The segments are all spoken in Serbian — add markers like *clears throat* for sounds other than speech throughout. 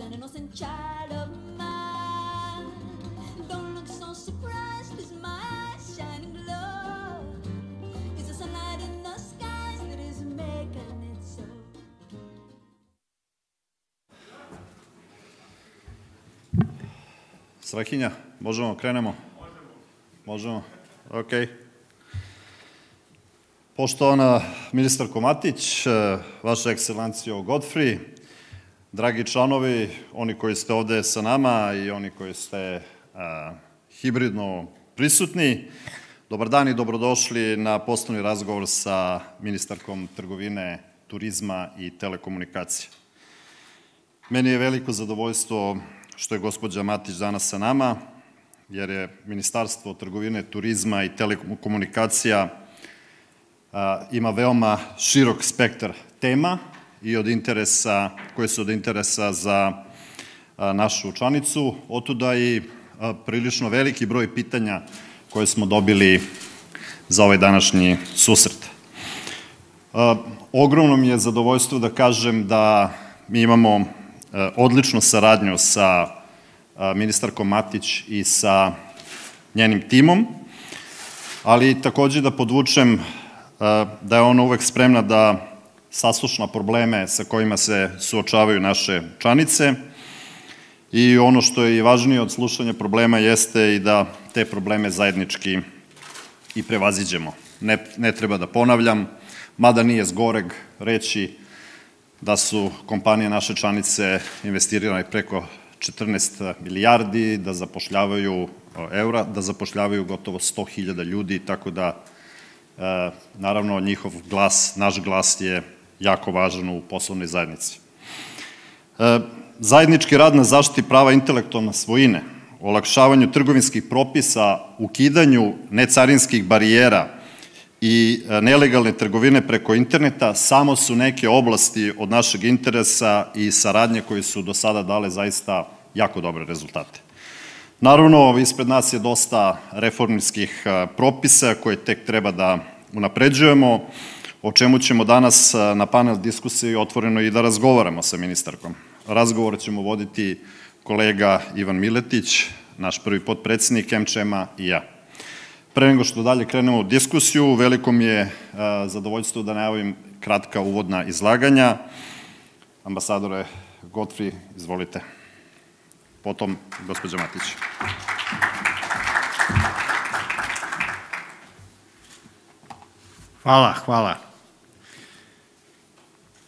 an innocent child of mine. Don't look so surprised, cause my shining glow. It's the sunlight in the skies that is making it so. Strahinja, možemo, krenemo? Možemo. Ok. Poštovana ministarko Matić, eh, vaša ekscelencijo Godfrey, dragi članovi, oni koji ste ovde sa nama i oni koji ste a, hibridno prisutni, dobar dan i dobrodošli na poslovni razgovor sa ministarkom trgovine, turizma i telekomunikacije. Meni je veliko zadovoljstvo što je gospođa Matić danas sa nama, jer je Ministarstvo trgovine, turizma i telekomunikacija a, ima veoma širok spektar tema i od interesa, koje su od interesa za našu učanicu. Otuda i prilično veliki broj pitanja koje smo dobili za ovaj današnji susret. Ogromno mi je zadovoljstvo da kažem da mi imamo odličnu saradnju sa ministarkom Matić i sa njenim timom, ali takođe da podvučem da je ona uvek spremna da saslušna probleme sa kojima se suočavaju naše članice i ono što je i važnije od slušanja problema jeste i da te probleme zajednički i prevaziđemo. Ne, ne treba da ponavljam, mada nije zgoreg reći da su kompanije naše članice investirane preko 14 milijardi, da zapošljavaju eura, da zapošljavaju gotovo 100.000 ljudi, tako da e, naravno njihov glas, naš glas je jako važan u poslovnoj zajednici. E, zajednički rad na zaštiti prava intelektualne svojine, olakšavanju trgovinskih propisa, ukidanju necarinskih barijera i e, nelegalne trgovine preko interneta samo su neke oblasti od našeg interesa i saradnje koje su do sada dale zaista jako dobre rezultate. Naravno, ispred nas je dosta reformskih e, propisa koje tek treba da unapređujemo o čemu ćemo danas na panel diskusiji otvoreno i da razgovaramo sa ministarkom. Razgovor ćemo voditi kolega Ivan Miletić, naš prvi potpredsednik MČM-a i ja. Pre nego što dalje krenemo u diskusiju, veliko mi je zadovoljstvo da najavim kratka uvodna izlaganja. Ambasadore Godfrey, izvolite. Potom, gospođa Matić. Hvala, hvala.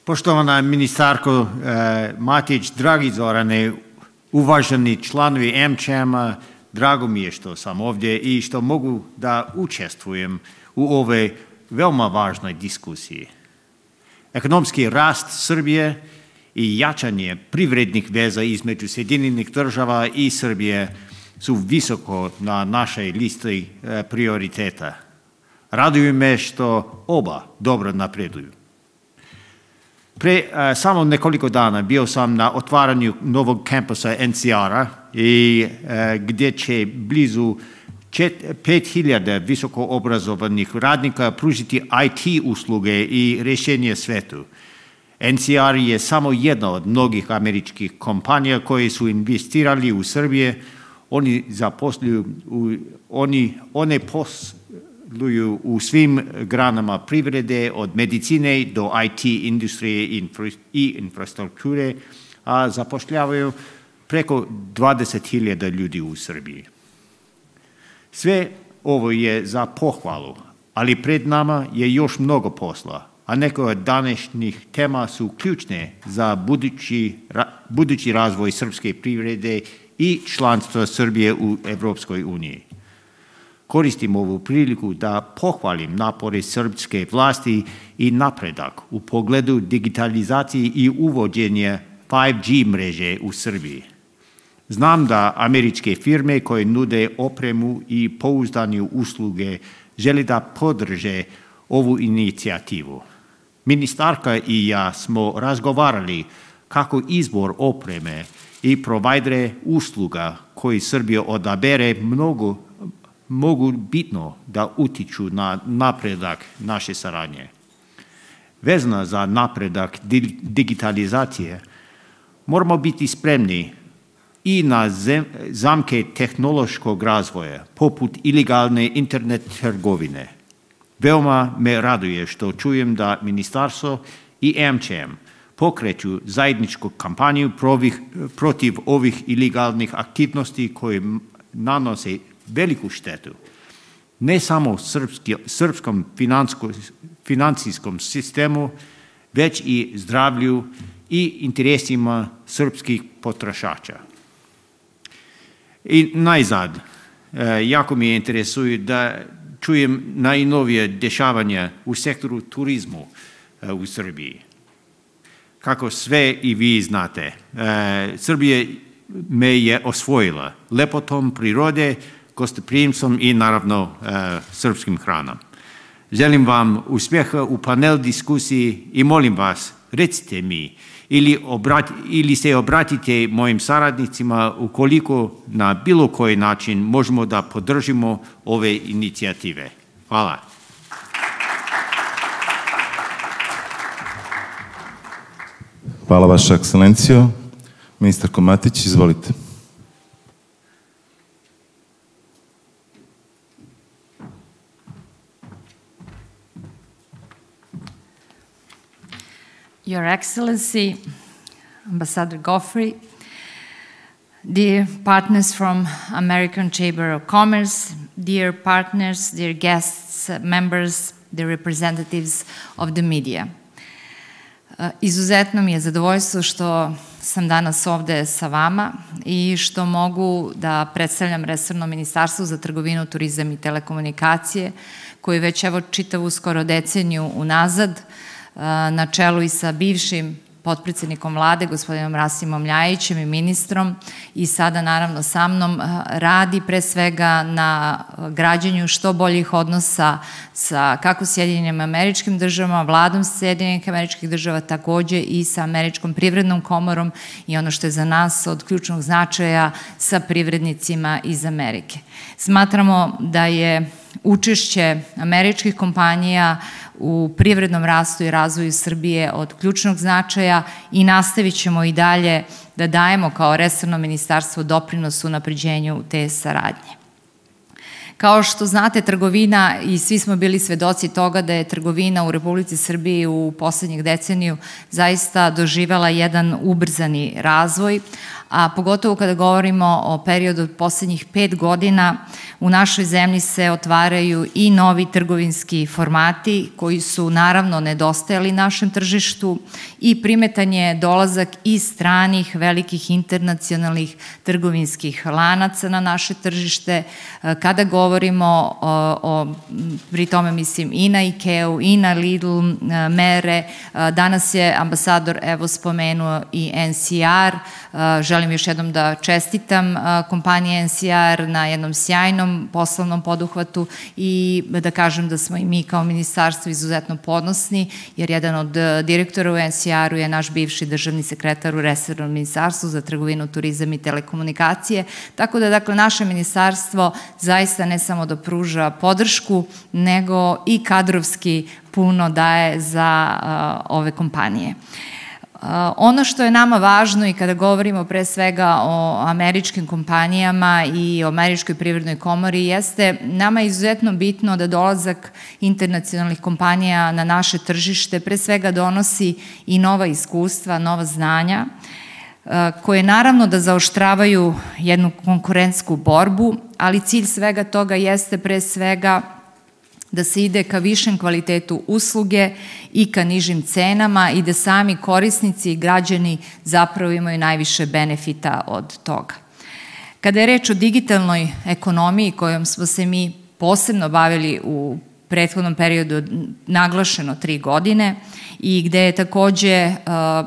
Poštovana ministarko eh, Matić, dragi Zorane, uvaženi članovi MČM-a, drago mi je što sam ovdje i što mogu da učestvujem u ove veoma važnoj diskusiji. Ekonomski rast Srbije i jačanje privrednih veza između Sjedinjenih država i Srbije su visoko na našoj listi eh, prioriteta. Raduju me što oba dobro napreduju. Pre uh, samo nekoliko dana bio sam na otvaranju novog kampusa NCR-a i uh, gdje će blizu 5000 visoko obrazovanih radnika pružiti IT usluge i rješenje svetu. NCR je samo jedna od mnogih američkih kompanija koje su investirali u Srbije. Oni zaposluju, oni, one pos, sudjeluju u svim granama privrede, od medicine do IT industrije i infrastrukture, a zapošljavaju preko 20.000 ljudi u Srbiji. Sve ovo je za pohvalu, ali pred nama je još mnogo posla, a neke od današnjih tema su ključne za budući, budući razvoj srpske privrede i članstva Srbije u Evropskoj uniji. Koristim ovu priliku da pohvalim napore srpske vlasti i napredak u pogledu digitalizacije i uvođenja 5G mreže u Srbiji. Znam da američke firme koje nude opremu i pouzdanje usluge žele da podrže ovu inicijativu. Ministarka i ja smo razgovarali kako izbor opreme i provajdere usluga koji Srbija odabere mnogo mogu bitno da utiču na napredak naše saradnje. Vezna za napredak digitalizacije, moramo biti spremni i na zamke tehnološkog razvoja, poput ilegalne internet trgovine. Veoma me raduje što čujem da ministarstvo i MCM pokreću zajedničku kampanju protiv ovih ilegalnih aktivnosti koje nanose veliku štetu ne samo srpski, srpskom financijskom sistemu, već i zdravlju i interesima srpskih potrošača. I najzad, jako mi je interesuje da čujem najnovije dešavanja u sektoru turizmu u Srbiji. Kako sve i vi znate, Srbija me je osvojila lepotom prirode, gostoprimcom i naravno srpskim hranom. Želim vam uspjeha u panel diskusiji i molim vas, recite mi ili, obrati, ili se obratite mojim saradnicima ukoliko na bilo koji način možemo da podržimo ove inicijative. Hvala. Hvala vaša ekscelencijo. Ministar Komatić, izvolite. Your Excellency, Ambassador Goffrey, dear partners from American Chamber of Commerce, dear partners, dear guests, members, the representatives of the media. Izuzetno mi je zadovoljstvo što sam danas ovde sa vama i što mogu da predstavljam Resorno ministarstvo za trgovinu, turizam i telekomunikacije, koje već evo čitavu skoro deceniju unazad uh, na čelu i sa bivšim potpredsednikom vlade, gospodinom Rasimom Ljajićem i ministrom i sada naravno sa mnom radi pre svega na građanju što boljih odnosa sa kako Sjedinjenim američkim državama, vladom Sjedinjenih američkih država, takođe i sa američkom privrednom komorom i ono što je za nas od ključnog značaja sa privrednicima iz Amerike. Smatramo da je učešće američkih kompanija u privrednom rastu i razvoju Srbije od ključnog značaja i nastavit ćemo i dalje da dajemo kao resorno ministarstvo doprinos u napređenju te saradnje. Kao što znate, trgovina, i svi smo bili svedoci toga da je trgovina u Republici Srbiji u poslednjih deceniju zaista doživala jedan ubrzani razvoj, a pogotovo kada govorimo o periodu od poslednjih pet godina, u našoj zemlji se otvaraju i novi trgovinski formati koji su naravno nedostajali našem tržištu i primetan je dolazak i stranih velikih internacionalnih trgovinskih lanaca na naše tržište. Kada govorimo o, o pri tome mislim i na Ikeu, i na Lidl, Mere, danas je ambasador evo spomenuo i NCR, želim želim još jednom da čestitam kompanije NCR na jednom sjajnom poslovnom poduhvatu i da kažem da smo i mi kao ministarstvo izuzetno podnosni, jer jedan od direktora u NCR-u je naš bivši državni sekretar u Reservnom ministarstvu za trgovinu, turizam i telekomunikacije. Tako da, dakle, naše ministarstvo zaista ne samo da pruža podršku, nego i kadrovski puno daje za ove kompanije. Ono što je nama važno i kada govorimo pre svega o američkim kompanijama i o američkoj privrednoj komori jeste nama je izuzetno bitno da dolazak internacionalnih kompanija na naše tržište pre svega donosi i nova iskustva, nova znanja, koje naravno da zaoštravaju jednu konkurentsku borbu, ali cilj svega toga jeste pre svega da se ide ka višem kvalitetu usluge i ka nižim cenama i da sami korisnici i građani zapravo imaju najviše benefita od toga. Kada je reč o digitalnoj ekonomiji kojom smo se mi posebno bavili u prethodnom periodu naglašeno tri godine i gde je takođe,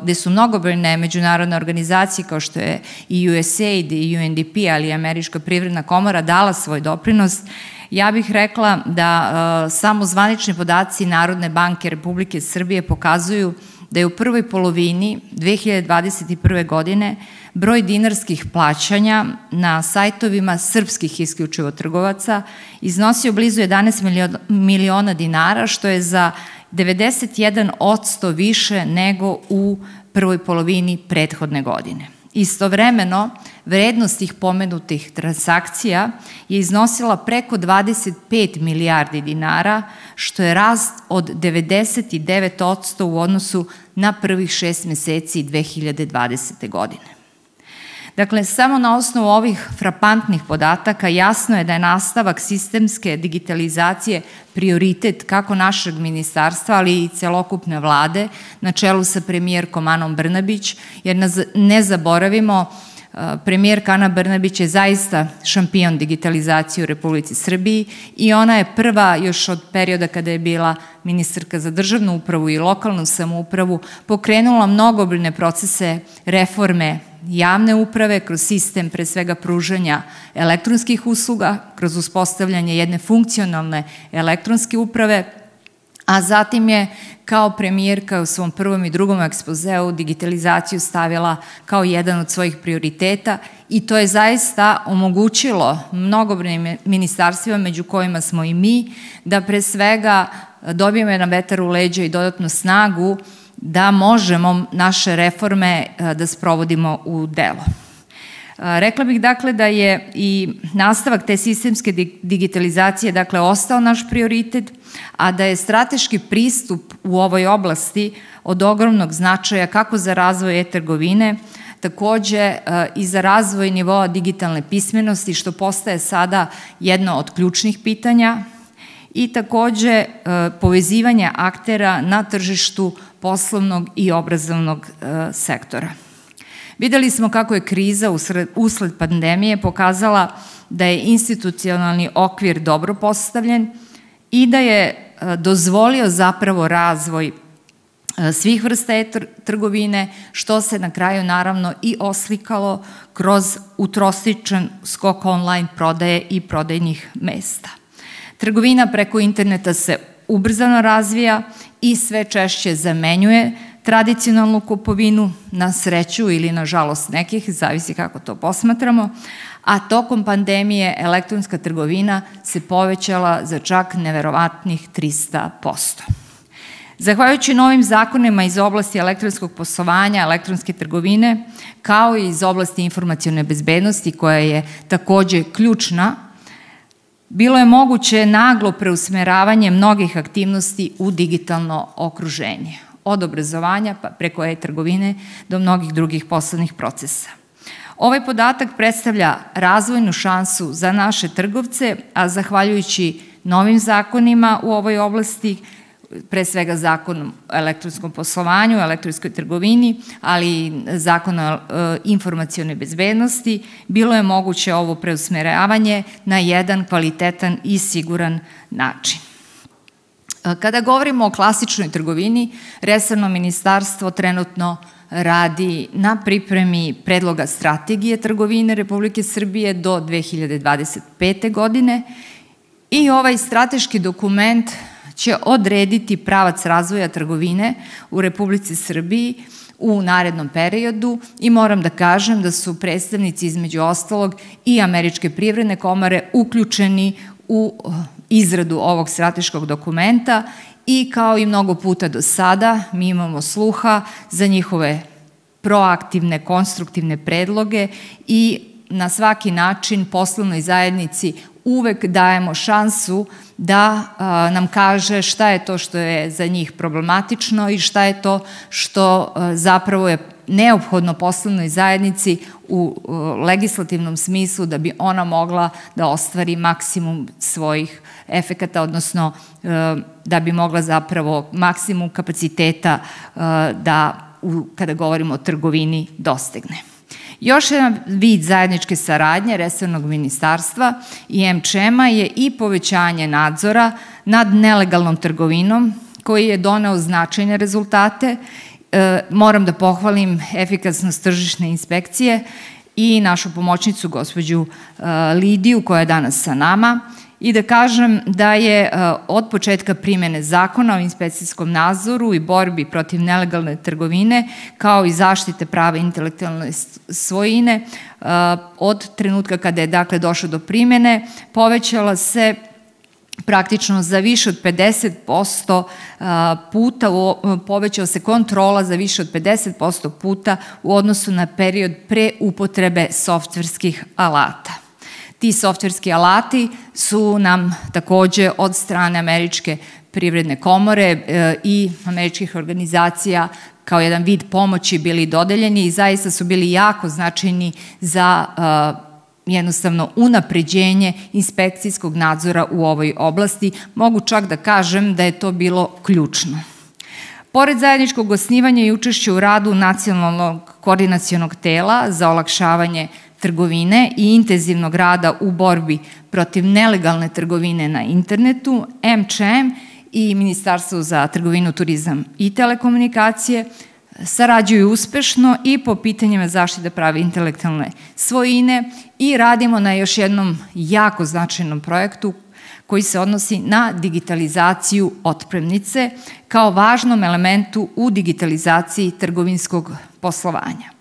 gde su mnogobrojne međunarodne organizacije kao što je i USAID i UNDP, ali i Američka privredna komora dala svoj doprinos, Ja bih rekla da uh, samo zvanični podaci Narodne banke Republike Srbije pokazuju da je u prvoj polovini 2021. godine broj dinarskih plaćanja na sajtovima srpskih isključivo trgovaca iznosio blizu 11 miliona dinara, što je za 91% više nego u prvoj polovini prethodne godine. Istovremeno, vrednost tih pomenutih transakcija je iznosila preko 25 milijardi dinara, što je rast od 99% u odnosu na prvih šest meseci 2020. godine. Dakle, samo na osnovu ovih frapantnih podataka jasno je da je nastavak sistemske digitalizacije prioritet kako našeg ministarstva, ali i celokupne vlade na čelu sa premijerkom Anom Brnabić, jer ne zaboravimo Premijerka Ana Brnabić je zaista šampion digitalizacije u Republici Srbiji i ona je prva još od perioda kada je bila ministarka za državnu upravu i lokalnu samoupravu pokrenula mnogobrne procese reforme javne uprave kroz sistem pre svega pružanja elektronskih usluga, kroz uspostavljanje jedne funkcionalne elektronske uprave, a zatim je kao premijerka u svom prvom i drugom ekspozeu digitalizaciju stavila kao jedan od svojih prioriteta i to je zaista omogućilo mnogobrnim ministarstvima, među kojima smo i mi, da pre svega dobijemo jedan vetar u leđa i dodatnu snagu da možemo naše reforme e, da sprovodimo u delo. E, rekla bih dakle da je i nastavak te sistemske digitalizacije dakle ostao naš prioritet, a da je strateški pristup u ovoj oblasti od ogromnog značaja kako za razvoj e-trgovine, takođe e, i za razvoj nivoa digitalne pismenosti, što postaje sada jedno od ključnih pitanja, i takođe povezivanje aktera na tržištu poslovnog i obrazovnog e, sektora. Videli smo kako je kriza usled, pandemije pokazala da je institucionalni okvir dobro postavljen i da je e, dozvolio zapravo razvoj e, svih vrsta trgovine, što se na kraju naravno i oslikalo kroz utrostičan skok online prodaje i prodajnih mesta. Trgovina preko interneta se ubrzano razvija i sve češće zamenjuje tradicionalnu kupovinu na sreću ili na žalost nekih, zavisi kako to posmatramo, a tokom pandemije elektronska trgovina se povećala za čak neverovatnih 300%. Zahvaljujući novim zakonima iz oblasti elektronskog poslovanja, elektronske trgovine, kao i iz oblasti informacijone bezbednosti, koja je takođe ključna bilo je moguće naglo preusmeravanje mnogih aktivnosti u digitalno okruženje, od obrazovanja pa preko e-trgovine do mnogih drugih poslovnih procesa. Ovaj podatak predstavlja razvojnu šansu za naše trgovce, a zahvaljujući novim zakonima u ovoj oblasti pre svega zakon o elektronskom poslovanju, elektronskoj trgovini, ali i zakon o e, informacione bezbednosti, bilo je moguće ovo preusmeravanje na jedan kvalitetan i siguran način. E, kada govorimo o klasičnoj trgovini, Resorno ministarstvo trenutno radi na pripremi predloga strategije trgovine Republike Srbije do 2025. godine i ovaj strateški dokument će odrediti pravac razvoja trgovine u Republici Srbiji u narednom periodu i moram da kažem da su predstavnici između ostalog i Američke privredne komore uključeni u uh, izradu ovog strateškog dokumenta i kao i mnogo puta do sada mi imamo sluha za njihove proaktivne, konstruktivne predloge i na svaki način poslovnoj zajednici uvek dajemo šansu da a, nam kaže šta je to što je za njih problematično i šta je to što a, zapravo je neophodno poslovnoj zajednici u a, legislativnom smislu da bi ona mogla da ostvari maksimum svojih efekata, odnosno da bi mogla zapravo maksimum kapaciteta da kada govorimo o trgovini dostigne. Još jedan vid zajedničke saradnje Resornog ministarstva i MČM-a je i povećanje nadzora nad nelegalnom trgovinom koji je doneo značajne rezultate. E, moram da pohvalim efikasnost tržišne inspekcije i našu pomoćnicu, gospođu e, Lidiju, koja je danas sa nama i da kažem da je e, od početka primene zakona o inspekcijskom nadzoru i borbi protiv nelegalne trgovine, kao i zaštite prava intelektualne svojine, e, od trenutka kada je dakle došlo do primene, povećala se praktično za više od 50% puta povećao se kontrola za više od 50% puta u odnosu na period pre upotrebe softverskih alata. Ti softverski alati su nam takođe od strane Američke privredne komore e, i američkih organizacija kao jedan vid pomoći bili dodeljeni i zaista su bili jako značajni za jednostavno unapređenje inspekcijskog nadzora u ovoj oblasti. Mogu čak da kažem da je to bilo ključno. Pored zajedničkog osnivanja i učešća u radu nacionalnog koordinacijonog tela za olakšavanje trgovine i intenzivnog rada u borbi protiv nelegalne trgovine na internetu, MČM i Ministarstvo za trgovinu, turizam i telekomunikacije sarađuju uspešno i po pitanjima zaštite prava intelektualne svojine i radimo na još jednom jako značajnom projektu koji se odnosi na digitalizaciju otpremnice kao važnom elementu u digitalizaciji trgovinskog poslovanja.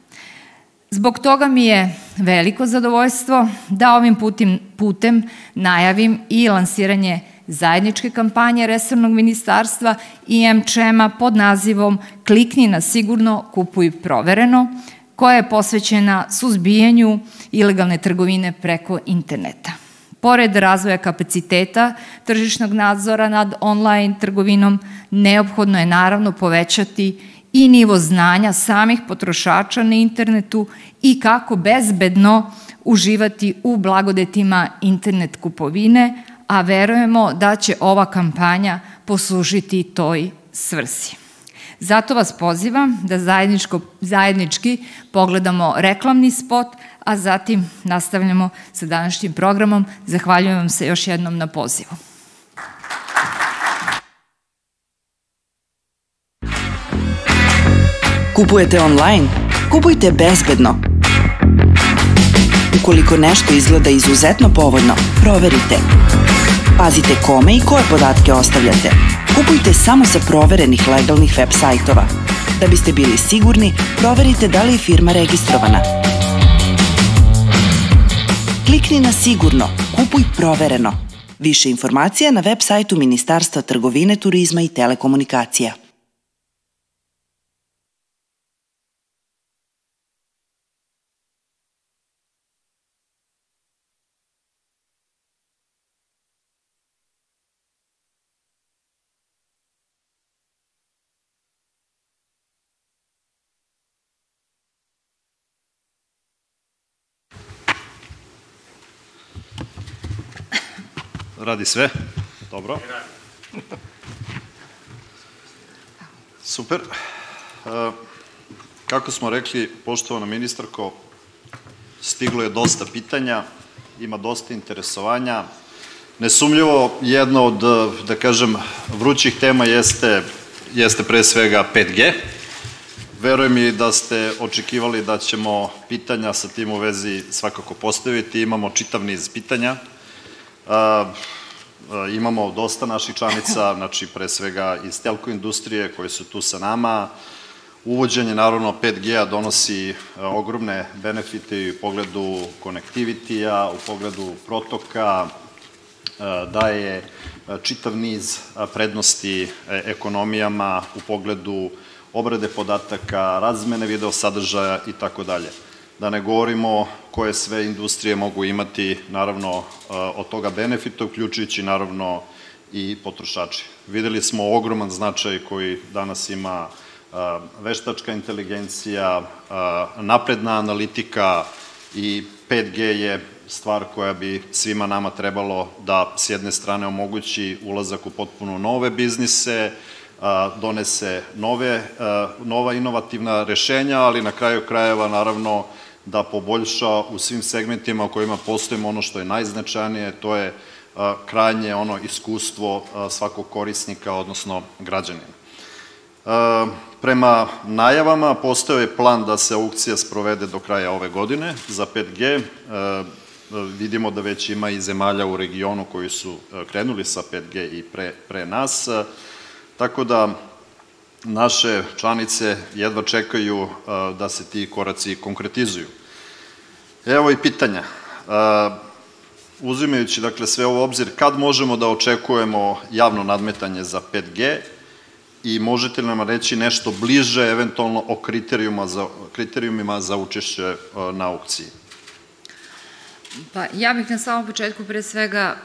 Zbog toga mi je veliko zadovoljstvo da ovim putem, putem najavim i lansiranje zajedničke kampanje Resornog ministarstva i MČM-a pod nazivom Klikni na sigurno, kupuj provereno, koja je posvećena suzbijanju ilegalne trgovine preko interneta. Pored razvoja kapaciteta tržišnog nadzora nad online trgovinom, neophodno je naravno povećati i nivo znanja samih potrošača na internetu i kako bezbedno uživati u blagodetima internet kupovine, a verujemo da će ova kampanja poslužiti toj svrsi. Zato vas pozivam da zajedničko, zajednički pogledamo reklamni spot, a zatim nastavljamo sa današnjim programom. Zahvaljujem vam se još jednom na pozivu. Kupujete online? Kupujte bezbedno. Ukoliko nešto izgleda izuzetno povoljno, proverite. Pazite kome i koje podatke ostavljate. Kupujte samo sa proverenih legalnih web sajtova. Da biste bili sigurni, proverite da li je firma registrovana. Klikni na sigurno, kupuj provereno. Više informacija na web sajtu Ministarstva trgovine, turizma i telekomunikacija. Radi sve? Dobro. Super. E, kako smo rekli, poštovana ministarko, stiglo je dosta pitanja, ima dosta interesovanja. Nesumljivo, jedna od, da kažem, vrućih tema jeste, jeste pre svega 5G. Verujem i da ste očekivali da ćemo pitanja sa tim u vezi svakako postaviti. Imamo čitav niz pitanja. Imamo dosta naših članica, znači pre svega iz telko industrije koje su tu sa nama. Uvođenje, naravno, 5G-a donosi ogromne benefite u pogledu konektivitija, u pogledu protoka, daje čitav niz prednosti ekonomijama u pogledu obrade podataka, razmene video sadržaja i tako dalje da ne govorimo koje sve industrije mogu imati, naravno, e, od toga benefita, uključujući, naravno, i potrošači. Videli smo ogroman značaj koji danas ima e, veštačka inteligencija, e, napredna analitika i 5G je stvar koja bi svima nama trebalo da s jedne strane omogući ulazak u potpuno nove biznise, donese nove, nova inovativna rešenja, ali na kraju krajeva naravno da poboljša u svim segmentima u kojima postojimo ono što je najznačajnije, to je krajnje ono iskustvo svakog korisnika, odnosno građanina. Prema najavama postao je plan da se aukcija sprovede do kraja ove godine za 5G. Vidimo da već ima i zemalja u regionu koji su krenuli sa 5G i pre, pre nas. Tako da naše članice jedva čekaju uh, da se ti koraci konkretizuju. Evo i pitanja. Uh, uzimajući dakle sve ovo obzir, kad možemo da očekujemo javno nadmetanje za 5G i možete li nam reći nešto bliže eventualno o kriterijuma za, kriterijumima za učešće e, na aukciji? Pa ja bih na samom početku pre svega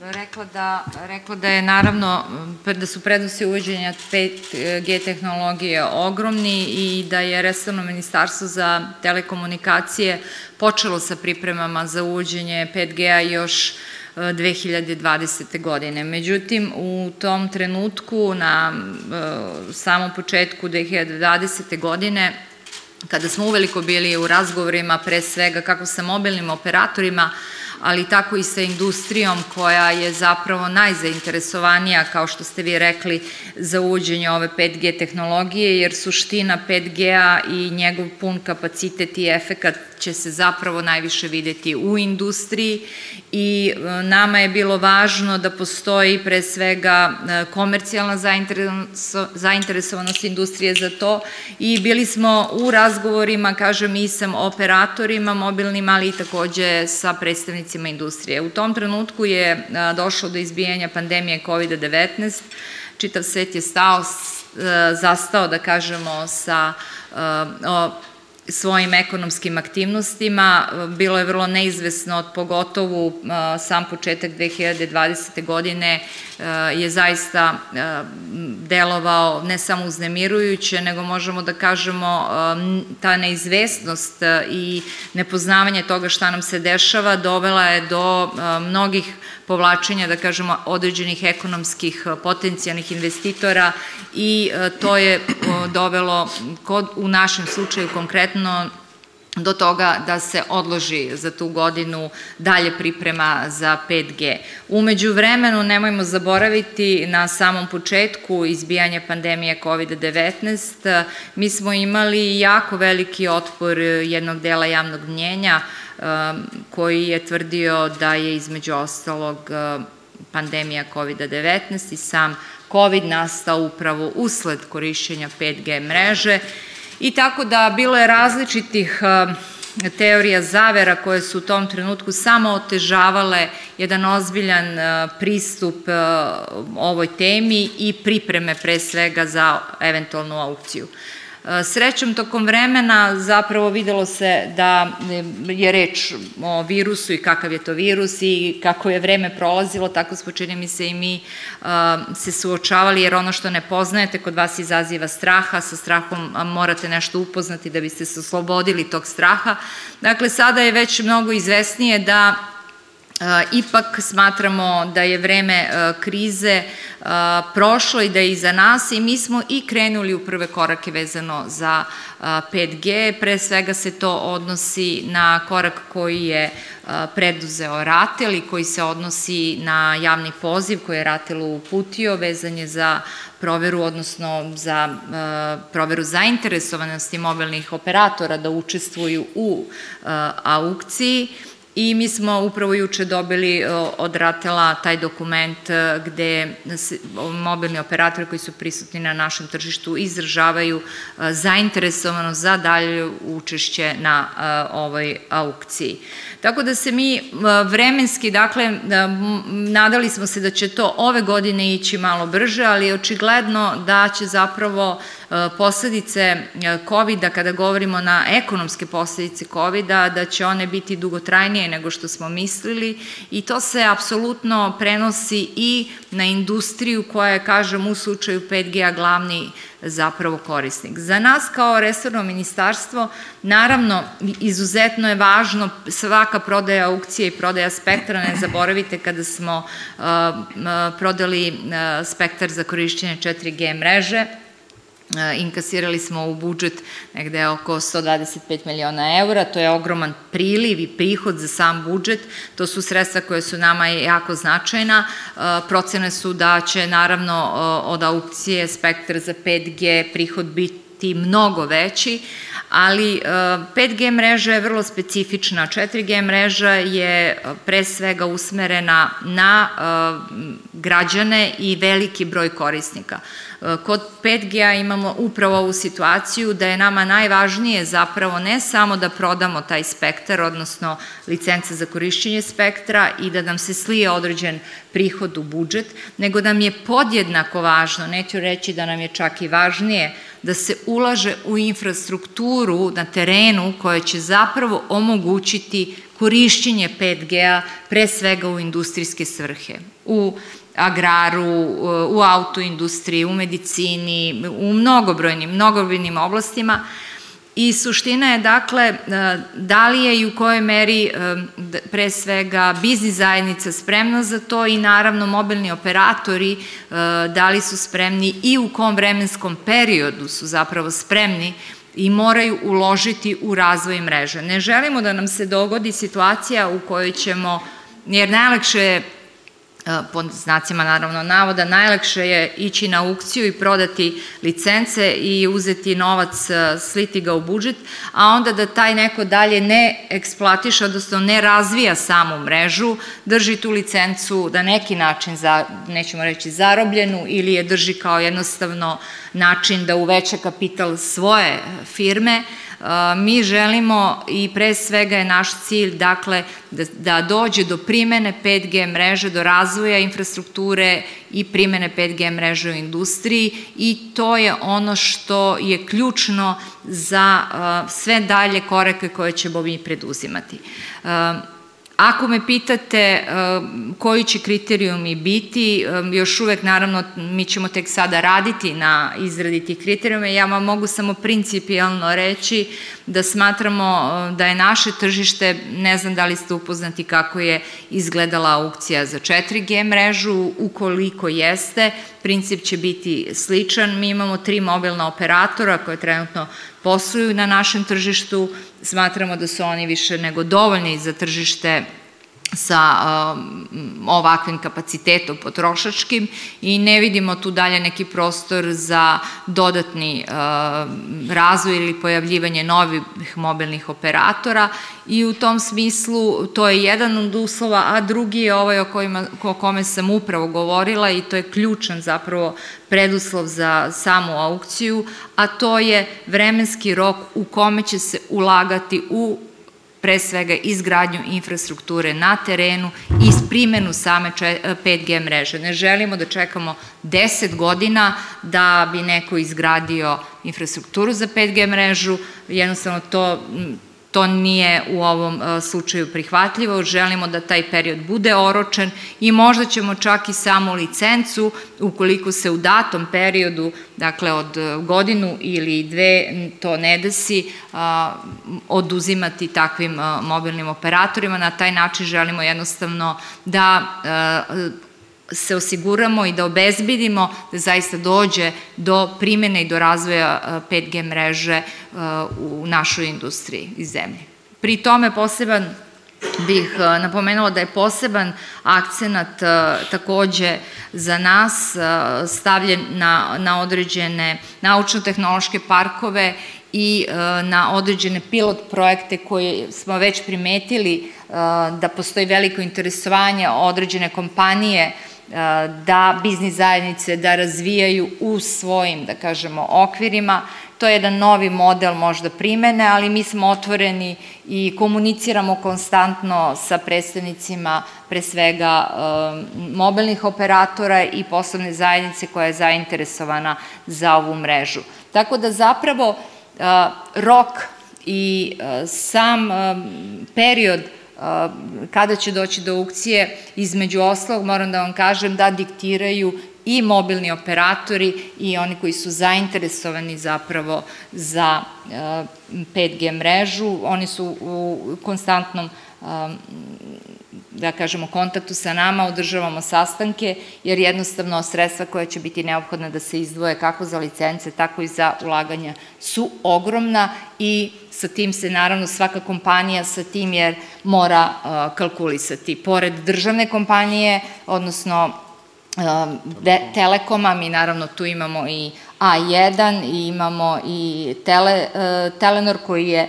rekla da, rekla da je naravno da su prednosti uvođenja 5G tehnologije ogromni i da je Resorno ministarstvo za telekomunikacije počelo sa pripremama za uvođenje 5G-a još 2020. E, godine. Međutim, u tom trenutku, na e, samom početku 2020. godine, kada smo uveliko bili u razgovorima pre svega kako sa mobilnim operatorima, ali tako i sa industrijom koja je zapravo najzainteresovanija, kao što ste vi rekli, za uvođenje ove 5G tehnologije, jer suština 5G-a i njegov pun kapacitet i efekat će se zapravo najviše videti u industriji. I e, nama je bilo važno da postoji pre svega e, komercijalna zainteresovanost industrije za to. I bili smo u razgovorima, kažem, i sa operatorima mobilnim, ali i takođe sa predstavnicima industrije. U tom trenutku je e, došlo do izbijanja pandemije COVID-19, čitav svet je stao, zastao, da kažemo, sa svojim ekonomskim aktivnostima. Bilo je vrlo neizvesno, od pogotovu sam početak 2020. godine je zaista delovao ne samo uznemirujuće, nego možemo da kažemo ta neizvesnost i nepoznavanje toga šta nam se dešava dovela je do mnogih povlačenja, da kažemo, određenih ekonomskih potencijalnih investitora i to je dovelo kod, u našem slučaju konkretno do toga da se odloži za tu godinu dalje priprema za 5G. Umeđu vremenu nemojmo zaboraviti na samom početku izbijanja pandemije COVID-19 mi smo imali jako veliki otpor jednog dela javnog mnjenja koji je tvrdio da je između ostalog uh, pandemija COVID-19 i sam COVID nastao upravo usled korišćenja 5G mreže I tako da bilo je različitih e, teorija zavera koje su u tom trenutku samo otežavale jedan ozbiljan e, pristup e, ovoj temi i pripreme pre svega za eventualnu aukciju. Srećom, tokom vremena zapravo videlo se da je reč o virusu i kakav je to virus i kako je vreme prolazilo, tako smo čini mi se i mi se suočavali, jer ono što ne poznajete kod vas izaziva straha, sa strahom morate nešto upoznati da biste se oslobodili tog straha. Dakle, sada je već mnogo izvesnije da ipak smatramo da je vreme krize prošlo i da je iza nas i mi smo i krenuli u prve korake vezano za 5G. Pre svega se to odnosi na korak koji je preduzeo Ratel i koji se odnosi na javni poziv koji je Ratel uputio, vezan je za proveru, odnosno za proveru zainteresovanosti mobilnih operatora da učestvuju u aukciji i mi smo upravo juče dobili e, od Ratela taj dokument e, gde mobilni operatori koji su prisutni na našem tržištu izražavaju e, zainteresovano za dalje učešće na ovoj aukciji. Tako da se mi vremenski, dakle, nadali smo se da će to ove godine ići malo brže, ali očigledno da će zapravo posledice COVID-a, kada govorimo na ekonomske posledice COVID-a, da će one biti dugotrajnije nego što smo mislili i to se apsolutno prenosi i na industriju koja je, kažem, u slučaju 5G-a glavni zapravo korisnik. Za nas kao resorno ministarstvo, naravno, izuzetno je važno svaka prodaja aukcije i prodaja spektra, ne zaboravite kada smo uh, prodali uh, spektar za korišćenje 4G mreže, inkasirali smo u budžet negde oko 125 miliona eura, to je ogroman priliv i prihod za sam budžet, to su sredstva koje su nama jako značajna, e, procene su da će naravno od aukcije Spektar za 5G prihod biti mnogo veći, ali 5G mreža je vrlo specifična. 4G mreža je pre svega usmerena na građane i veliki broj korisnika. Kod 5G-a imamo upravo ovu situaciju da je nama najvažnije zapravo ne samo da prodamo taj spektar, odnosno licence za korišćenje spektra i da nam se slije određen prihod u budžet, nego nam je podjednako važno, neću reći da nam je čak i važnije, da se ulaže u infrastrukturu na terenu koja će zapravo omogućiti korišćenje 5G-a pre svega u industrijske svrhe, u agraru, u autoindustriji, u medicini, u mnogobrojnim, mnogobrojnim oblastima i suština je dakle da li je i u kojoj meri pre svega biznis zajednica spremna za to i naravno mobilni operatori da li su spremni i u kom vremenskom periodu su zapravo spremni i moraju uložiti u razvoj mreže. Ne želimo da nam se dogodi situacija u kojoj ćemo, jer najlakše je pod znacima naravno navoda, najlakše je ići na aukciju i prodati licence i uzeti novac, sliti ga u budžet, a onda da taj neko dalje ne eksploatiša, odnosno ne razvija samu mrežu, drži tu licencu da neki način, za, nećemo reći zarobljenu, ili je drži kao jednostavno način da uveća kapital svoje firme, mi želimo i pre svega je naš cilj dakle da, da dođe do primene 5G mreže, do razvoja infrastrukture i primene 5G mreže u industriji i to je ono što je ključno za sve dalje korake koje ćemo mi preduzimati. Ako me pitate koji će kriterijumi biti, još uvek naravno mi ćemo tek sada raditi na izradi tih kriterijume, ja vam mogu samo principijalno reći da smatramo da je naše tržište, ne znam da li ste upoznati kako je izgledala aukcija za 4G mrežu, ukoliko jeste, princip će biti sličan. Mi imamo tri mobilna operatora koje trenutno posluju na našem tržištu. Smatramo da su oni više nego dovoljni za tržište sa um, ovakvim kapacitetom potrošačkim i ne vidimo tu dalje neki prostor za dodatni uh, razvoj ili pojavljivanje novih mobilnih operatora i u tom smislu to je jedan od uslova, a drugi je ovaj o, kojima, o kome sam upravo govorila i to je ključan zapravo preduslov za samu aukciju, a to je vremenski rok u kome će se ulagati u pre svega izgradnju infrastrukture na terenu i primenu same 5G mreže. Ne želimo da čekamo 10 godina da bi neko izgradio infrastrukturu za 5G mrežu, jednostavno to To nije u ovom e, slučaju prihvatljivo, želimo da taj period bude oročen i možda ćemo čak i samu licencu, ukoliko se u datom periodu, dakle od godinu ili dve, to ne desi, oduzimati takvim mobilnim operatorima. Na taj način želimo jednostavno da e, se osiguramo i da obezbedimo da zaista dođe do primene i do razvoja 5G mreže u našoj industriji i zemlji. Pri tome poseban bih napomenula da je poseban akcenat takođe za nas stavljen na, na određene naučno-tehnološke parkove i na određene pilot projekte koje smo već primetili da postoji veliko interesovanje određene kompanije da biznis zajednice da razvijaju u svojim, da kažemo, okvirima. To je jedan novi model možda primene, ali mi smo otvoreni i komuniciramo konstantno sa predstavnicima pre svega mobilnih operatora i poslovne zajednice koja je zainteresovana za ovu mrežu. Tako da zapravo rok i sam period kada će doći do aukcije, između oslog moram da vam kažem da diktiraju i mobilni operatori i oni koji su zainteresovani zapravo za 5G mrežu. Oni su u konstantnom da kažemo, kontaktu sa nama, održavamo sastanke, jer jednostavno sredstva koja će biti neophodna da se izdvoje kako za licence, tako i za ulaganja su ogromna i sa tim se naravno svaka kompanija sa tim jer mora kalkulisati. Pored državne kompanije, odnosno de, Telekoma, mi naravno tu imamo i A1 i imamo i Tele, Telenor koji je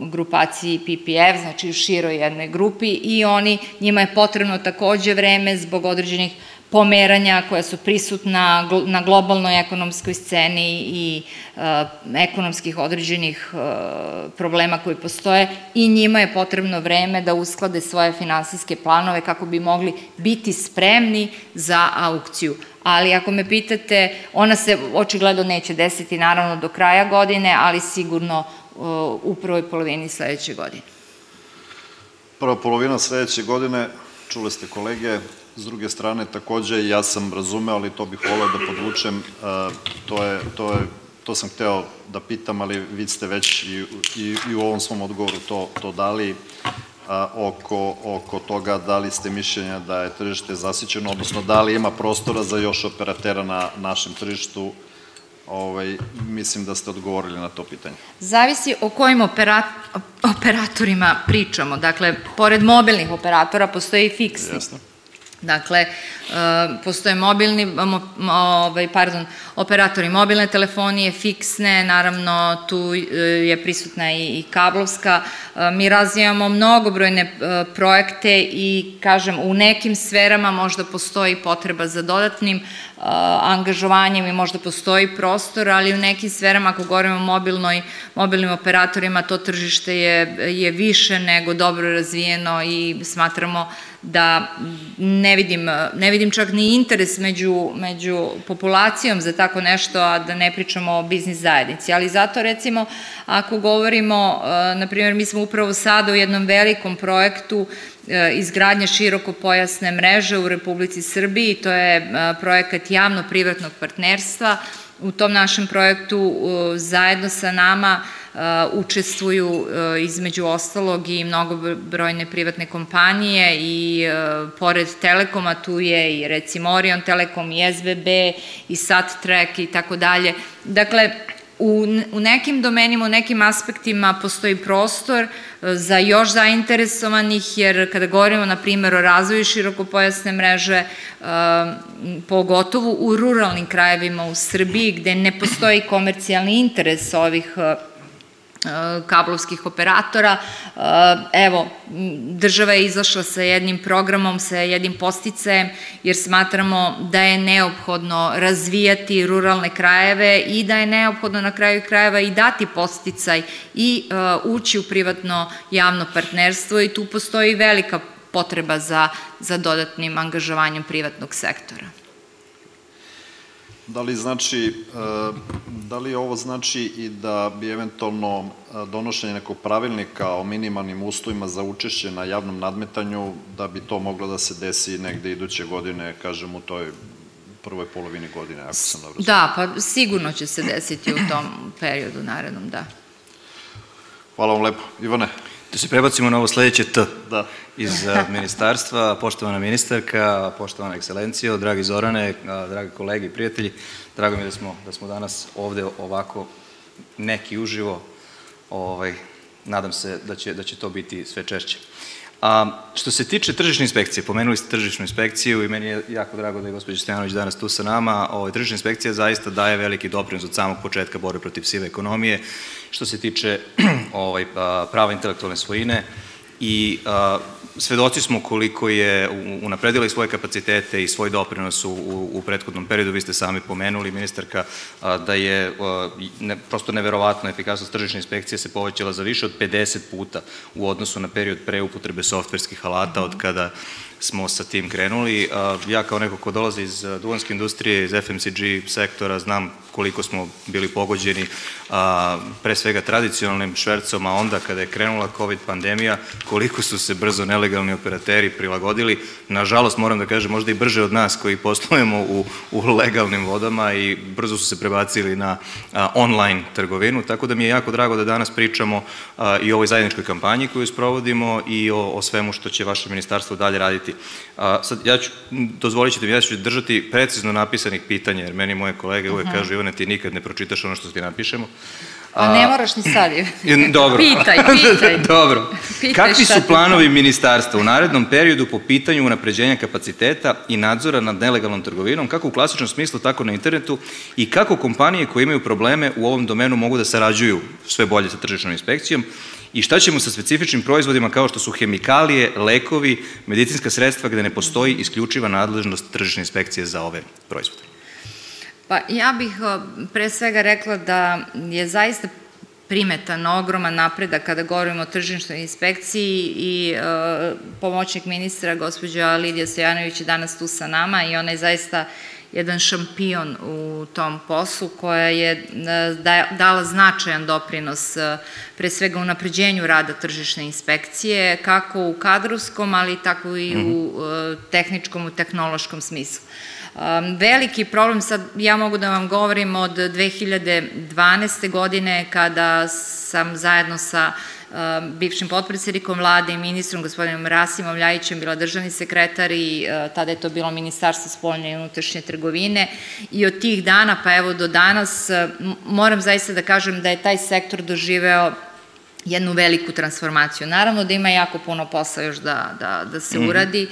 grupaciji PPF, znači u široj jednoj grupi i oni, njima je potrebno takođe vreme zbog određenih pomeranja koja su prisutna na globalnoj ekonomskoj sceni i uh, ekonomskih određenih uh, problema koji postoje i njima je potrebno vreme da usklade svoje finansijske planove kako bi mogli biti spremni za aukciju. Ali ako me pitate, ona se očigledno neće desiti naravno do kraja godine, ali sigurno uh, u prvoj polovini sledeće godine. Prva polovina sledeće godine, čuli ste kolege, S druge strane, takođe, ja sam razumeo, ali to bih voleo da podvučem, to je, to je to sam hteo da pitam, ali vi ste već i, i, i u ovom svom odgovoru to, to dali a, oko, oko toga da li ste mišljenja da je tržište zasićeno, odnosno da li ima prostora za još operatera na našem tržištu, ovaj, mislim da ste odgovorili na to pitanje. Zavisi o kojim operat, operatorima pričamo. Dakle, pored mobilnih operatora postoji i fiksni. Jasno Dakle, e, postoje mobilni, ovaj, pardon, operatori mobilne telefonije, fiksne, naravno tu e, je prisutna i, i kablovska. E, mi razvijamo mnogobrojne projekte i, kažem, u nekim sferama možda postoji potreba za dodatnim angažovanjem i možda postoji prostor, ali u nekim sferama, ako govorimo o mobilnoj, mobilnim operatorima, to tržište je, je više nego dobro razvijeno i smatramo da ne vidim, ne vidim čak ni interes među, među populacijom za tako nešto, a da ne pričamo o biznis zajednici. Ali zato recimo, ako govorimo, na primjer, mi smo upravo sada u jednom velikom projektu E, izgradnja široko pojasne mreže u Republici Srbiji, to je e, projekat javno-privatnog partnerstva. U tom našem projektu zajedno sa nama e, učestvuju između ostalog i mnogobrojne privatne kompanije i pored Telekoma tu je i recimo Orion Telekom i SBB i Sattrek i tako dalje. Dakle, U, u nekim domenima, u nekim aspektima postoji prostor e, za još zainteresovanih, jer kada govorimo, na primjer, o razvoju širokopojasne mreže, e, pogotovo u ruralnim krajevima u Srbiji, gde ne postoji komercijalni interes ovih e, kablovskih operatora. Evo, država je izašla sa jednim programom, sa jednim posticajem, jer smatramo da je neophodno razvijati ruralne krajeve i da je neophodno na kraju krajeva i dati posticaj i ući u privatno javno partnerstvo i tu postoji velika potreba za, za dodatnim angažovanjem privatnog sektora. Da li znači, e, da li ovo znači i da bi eventualno e, donošenje nekog pravilnika o minimalnim uslovima za učešće na javnom nadmetanju, da bi to moglo da se desi negde iduće godine, kažem, u toj prvoj polovini godine, ako sam dobro Da, pa sigurno će se desiti u tom periodu narednom, da. Hvala vam lepo. Ivane? Da se prebacimo na ovo sledeće T da. iz ministarstva. Poštovana ministarka, poštovana ekscelencijo, dragi Zorane, dragi kolegi i prijatelji, drago mi je da smo, da smo danas ovde ovako neki uživo. Ovaj, nadam se da će, da će to biti sve češće. Što se tiče tržišne inspekcije, pomenuli ste tržišnu inspekciju i meni je jako drago da je gospođa Stojanović danas tu sa nama. Ovaj, tržišna inspekcija zaista daje veliki doprinos od samog početka borbe protiv sive ekonomije. Što se tiče *clears throat* ovaj, prava intelektualne svojine, i svedoci smo koliko je unapredila i svoje kapacitete i svoj doprinos u, u, u prethodnom periodu. Vi ste sami pomenuli, ministarka, da je ne, prosto neverovatno efikasnost tržišne inspekcije se povećala za više od 50 puta u odnosu na period pre upotrebe softverskih alata od kada smo sa tim krenuli. Ja kao neko ko dolazi iz duvanske industrije, iz FMCG sektora, znam koliko smo bili pogođeni pre svega tradicionalnim švercom, a onda kada je krenula COVID pandemija, koliko su se brzo nelegalni operateri prilagodili. Nažalost, moram da kažem, možda i brže od nas koji poslujemo u, u legalnim vodama i brzo su se prebacili na online trgovinu, tako da mi je jako drago da danas pričamo i o ovoj zajedničkoj kampanji koju sprovodimo i o, o svemu što će vaše ministarstvo dalje raditi. A, sad, ja ću, dozvolit ćete mi, ja ću držati precizno napisanih pitanja, jer meni moje kolege uvek kažu, Ivane, ti nikad ne pročitaš ono što ti napišemo. A ne moraš ni sad. *laughs* Dobro. Pitaj, *laughs* pitaj. Dobro. Pitaj Kakvi su planovi ministarstva u narednom periodu po pitanju unapređenja kapaciteta i nadzora nad nelegalnom trgovinom, kako u klasičnom smislu, tako na internetu i kako kompanije koje imaju probleme u ovom domenu mogu da sarađuju sve bolje sa tržišnom inspekcijom i šta ćemo sa specifičnim proizvodima kao što su hemikalije, lekovi, medicinska sredstva gde ne postoji isključiva nadležnost tržišne inspekcije za ove proizvode? Pa ja bih pre svega rekla da je zaista primetan ogroman napredak kada govorimo o tržišnoj inspekciji i e, pomoćnik ministra gospođa Lidija Stojanović je danas tu sa nama i ona je zaista jedan šampion u tom poslu koja je e, da- dala značajan doprinos e, pre svega unapređenju rada tržišne inspekcije kako u kadrovskom ali tako i u e, tehničkom, u tehnološkom smislu. Veliki problem, sad ja mogu da vam govorim od 2012. godine kada sam zajedno sa bivšim potpredsjednikom vlade i ministrom gospodinom Rasimom Ljajićem bila državni sekretar i uh, tada je to bilo Ministarstvo spoljne i unutrašnje trgovine i od tih dana pa evo do danas m- moram zaista da kažem da je taj sektor doživeo jednu veliku transformaciju. Naravno da ima jako puno posla još da, da, da se uradi uh,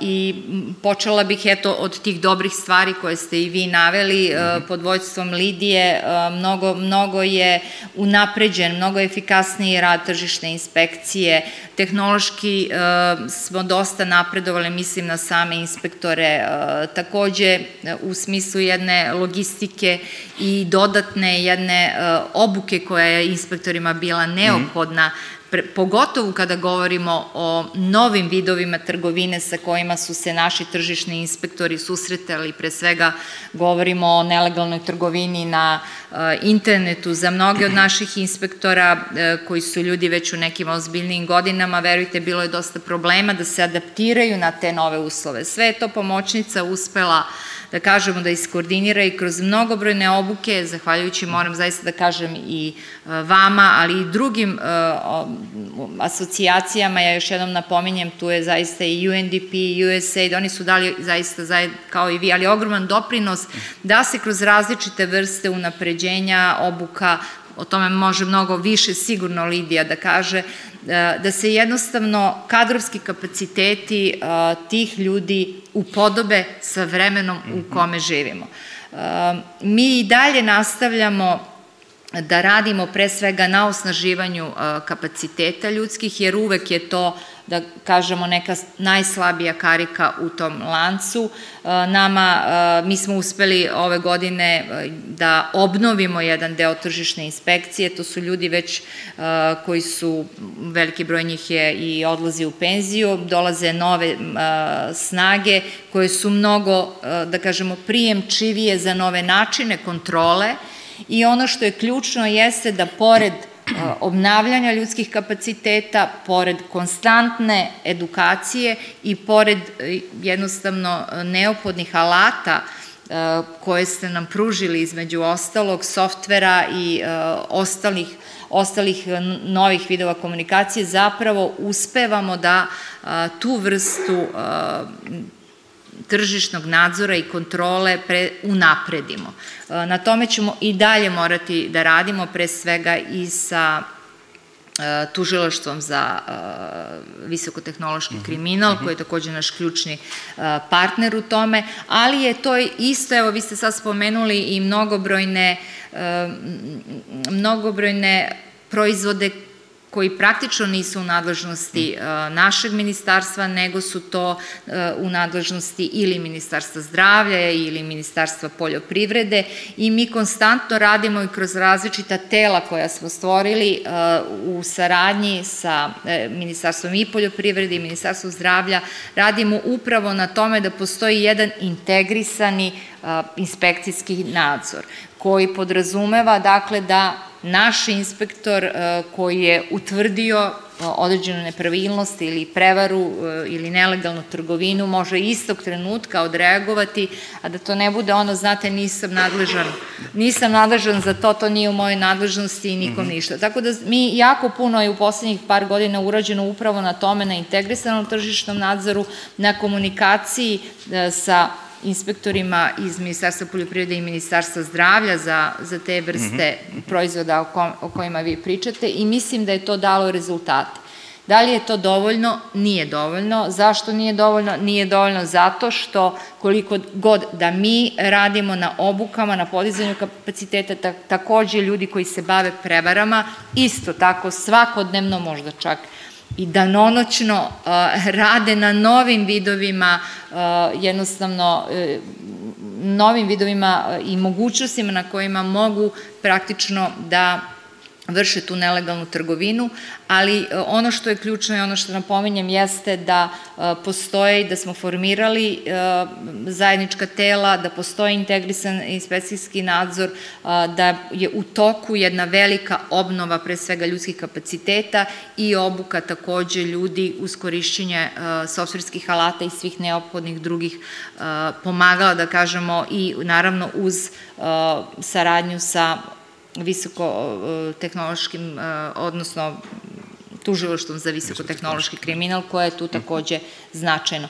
i m, počela bih eto od tih dobrih stvari koje ste i vi naveli uh, pod vojstvom Lidije. Uh, mnogo, mnogo je unapređen, mnogo efikasniji rad tržišne inspekcije. Tehnološki uh, smo dosta napredovali, mislim na same inspektore. Uh, takođe u smislu jedne logistike i dodatne jedne uh, obuke koja je inspektorima bila neophodna, pogotovo kada govorimo o novim vidovima trgovine sa kojima su se naši tržišni inspektori susretali, pre svega govorimo o nelegalnoj trgovini na uh, internetu. Za mnoge od naših inspektora uh, koji su ljudi već u nekim ozbiljnijim godinama, verujte, bilo je dosta problema da se adaptiraju na te nove uslove. Sve je to pomoćnica uspela da kažemo da iskoordinira i kroz mnogobrojne obuke, zahvaljujući moram zaista da kažem i e, vama, ali i drugim e, asocijacijama, ja još jednom napominjem, tu je zaista i UNDP, USAID, oni su dali zaista kao i vi, ali ogroman doprinos da se kroz različite vrste unapređenja, obuka, o tome može mnogo više sigurno Lidija da kaže, e, da se jednostavno kadrovski kapaciteti e, tih ljudi upodobe sa vremenom u kome živimo. E, Mi i dalje nastavljamo da radimo pre svega na osnaživanju kapaciteta ljudskih, jer uvek je to, da kažemo, neka najslabija karika u tom lancu. E, Nama, e, mi smo uspeli ove godine e, da obnovimo jedan deo tržišne inspekcije, to su ljudi već koji su, veliki broj njih je i odlazi u penziju, dolaze nove snage koje su mnogo, da kažemo, prijemčivije za nove načine kontrole, I ono što je ključno jeste da pored obnavljanja ljudskih kapaciteta, pored konstantne edukacije i pored e, jednostavno e, neophodnih alata e, koje ste nam pružili između ostalog, softvera i ostalih ostalih novih vidova komunikacije, zapravo uspevamo da tu vrstu tržišnog nadzora i kontrole pre, unapredimo. E, Na tome ćemo i dalje morati da radimo, pre svega i sa e, tužilaštvom za e, visokotehnološki kriminal, koji je takođe naš ključni partner u tome, ali je to isto, evo vi ste sad spomenuli i mnogobrojne, mnogobrojne proizvode koji praktično nisu u nadležnosti e, našeg ministarstva, nego su to u nadležnosti ili Ministarstva zdravlja ili Ministarstva poljoprivrede i mi konstantno radimo i kroz različita tela koja smo stvorili u saradnji sa e, Ministarstvom i poljoprivrede i Ministarstvom zdravlja, radimo upravo na tome da postoji jedan integrisani inspekcijski nadzor koji podrazumeva dakle da naš inspektor e, koji je utvrdio e, određenu nepravilnost ili prevaru e, ili nelegalnu trgovinu može istog trenutka odreagovati, a da to ne bude ono, znate, nisam nadležan, nisam nadležan za to, to nije u mojoj nadležnosti i nikom ništa. Tako da mi jako puno je u poslednjih par godina urađeno upravo na tome, na integrisanom tržišnom nadzoru, na komunikaciji sa inspektorima iz Ministarstva poljoprivrede i Ministarstva zdravlja za, za te vrste proizvoda o, ko, o kojima vi pričate i mislim da je to dalo rezultate. Da li je to dovoljno? Nije dovoljno. Zašto nije dovoljno? Nije dovoljno zato što koliko god da mi radimo na obukama, na podizanju kapaciteta, ta, takođe ljudi koji se bave prevarama, isto tako svakodnevno, možda čak i danonoćno uh, rade na novim vidovima, uh, jednostavno uh, novim vidovima i mogućnostima na kojima mogu praktično da vrše tu nelegalnu trgovinu, ali e, ono što je ključno i ono što napominjem jeste da e, postoje i da smo formirali e, zajednička tela, da postoji integrisan inspekcijski nadzor, da je u toku jedna velika obnova pre svega ljudskih kapaciteta i obuka takođe ljudi uz korišćenje softverskih alata i svih neophodnih drugih pomagala, da kažemo, i naravno uz saradnju sa visokotehnološkim, odnosno tužiloštvom za visokotehnološki kriminal, koje je tu takođe značajno.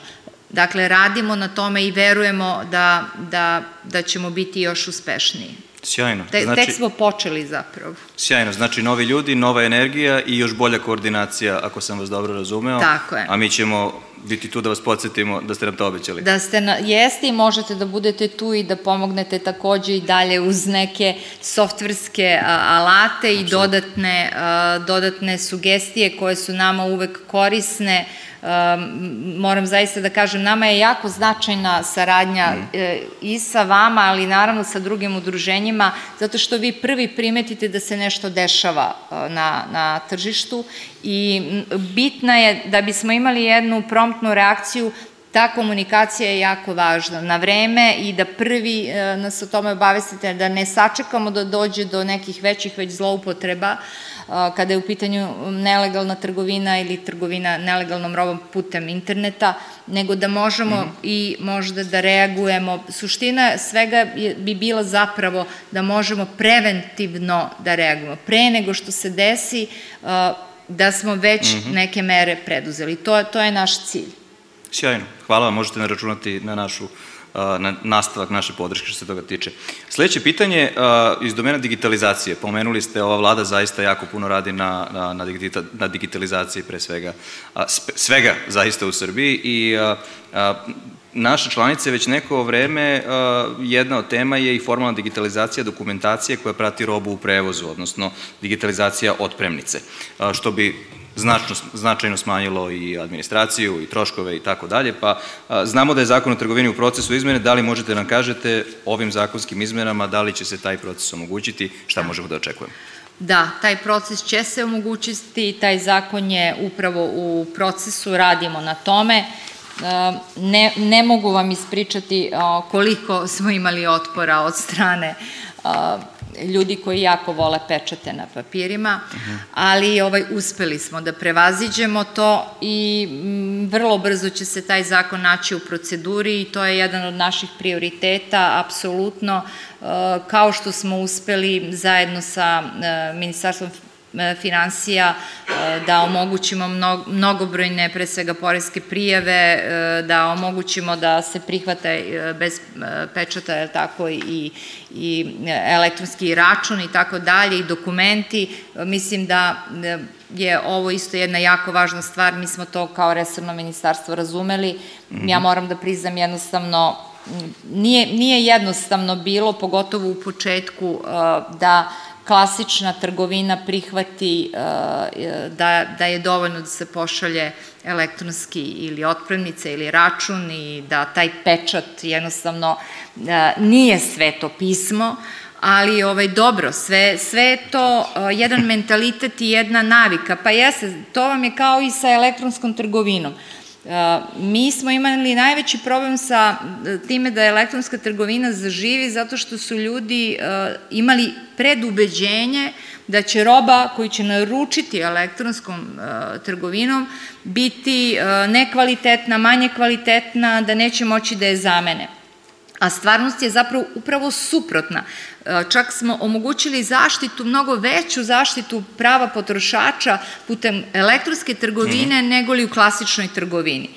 Dakle, radimo na tome i verujemo da, da, da ćemo biti još uspešniji. Sjajno. Te, znači, tek smo počeli zapravo. Sjajno, znači novi ljudi, nova energija i još bolja koordinacija, ako sam vas dobro razumeo. Tako je. A mi ćemo biti tu da vas podsjetimo da ste nam to obećali. Da ste, na, jeste i možete da budete tu i da pomognete takođe i dalje uz neke softverske a, alate Absolut. i dodatne, a, dodatne sugestije koje su nama uvek korisne, moram zaista da kažem, nama je jako značajna saradnja mm. e, i sa vama, ali naravno sa drugim udruženjima, zato što vi prvi primetite da se nešto dešava e, na, na tržištu i bitna je da bismo imali jednu promptnu reakciju ta komunikacija je jako važna na vreme i da prvi e, nas o tome obavestite, da ne sačekamo da dođe do nekih većih već zloupotreba, kada je u pitanju nelegalna trgovina ili trgovina nelegalnom robom putem interneta, nego da možemo mm. i možda da reagujemo. Suština svega bi bila zapravo da možemo preventivno da reagujemo. Pre nego što se desi, da smo već mm -hmm. neke mere preduzeli. To, to je naš cilj. Sjajno. Hvala vam, možete naračunati na našu na nastavak naše podrške što se toga tiče. Sledeće pitanje iz domena digitalizacije. Pomenuli ste, ova vlada zaista jako puno radi na, na, na, digita, na digitalizaciji pre svega, svega zaista u Srbiji i naše članice već neko vreme jedna od tema je i formalna digitalizacija dokumentacije koja prati robu u prevozu, odnosno digitalizacija otpremnice, što bi značno, značajno smanjilo i administraciju i troškove i tako dalje, pa a, znamo da je zakon o trgovini u procesu izmene, da li možete nam kažete ovim zakonskim izmenama, da li će se taj proces omogućiti, šta možemo da očekujemo? Da, taj proces će se omogućiti, taj zakon je upravo u procesu, radimo na tome. Ne, ne mogu vam ispričati koliko smo imali otpora od strane ljudi koji jako vole pečate na papirima, ali ovaj, uspeli smo da prevaziđemo to i m, vrlo brzo će se taj zakon naći u proceduri i to je jedan od naših prioriteta, apsolutno, e, kao što smo uspeli zajedno sa e, Ministarstvom financija e, da omogućimo mnogobrojne, pre svega, porezke prijave, e, da omogućimo da se prihvate bez pečata, tako, i, i elektronski račun i tako dalje, i dokumenti. Mislim da je ovo isto jedna jako važna stvar, mi smo to kao resorno ministarstvo razumeli. Ja moram da priznam jednostavno, nije, nije jednostavno bilo, pogotovo u početku, da klasična trgovina prihvati uh, da, da je dovoljno da se pošalje elektronski ili otpremnica ili račun i da taj pečat jednostavno uh, nije sveto pismo, ali ovaj dobro, sve, sve je to uh, jedan mentalitet i jedna navika, pa jeste, to vam je kao i sa elektronskom trgovinom. Mi smo imali najveći problem sa e, time da elektronska trgovina zaživi zato što su ljudi e, imali predubeđenje da će roba koju će naručiti elektronskom e, trgovinom biti nekvalitetna, manje kvalitetna, da neće moći da je zamene. A stvarnost je zapravo upravo suprotna. E, čak smo omogućili zaštitu, mnogo veću zaštitu prava potrošača putem elektronske trgovine mm -hmm. nego li u klasičnoj trgovini.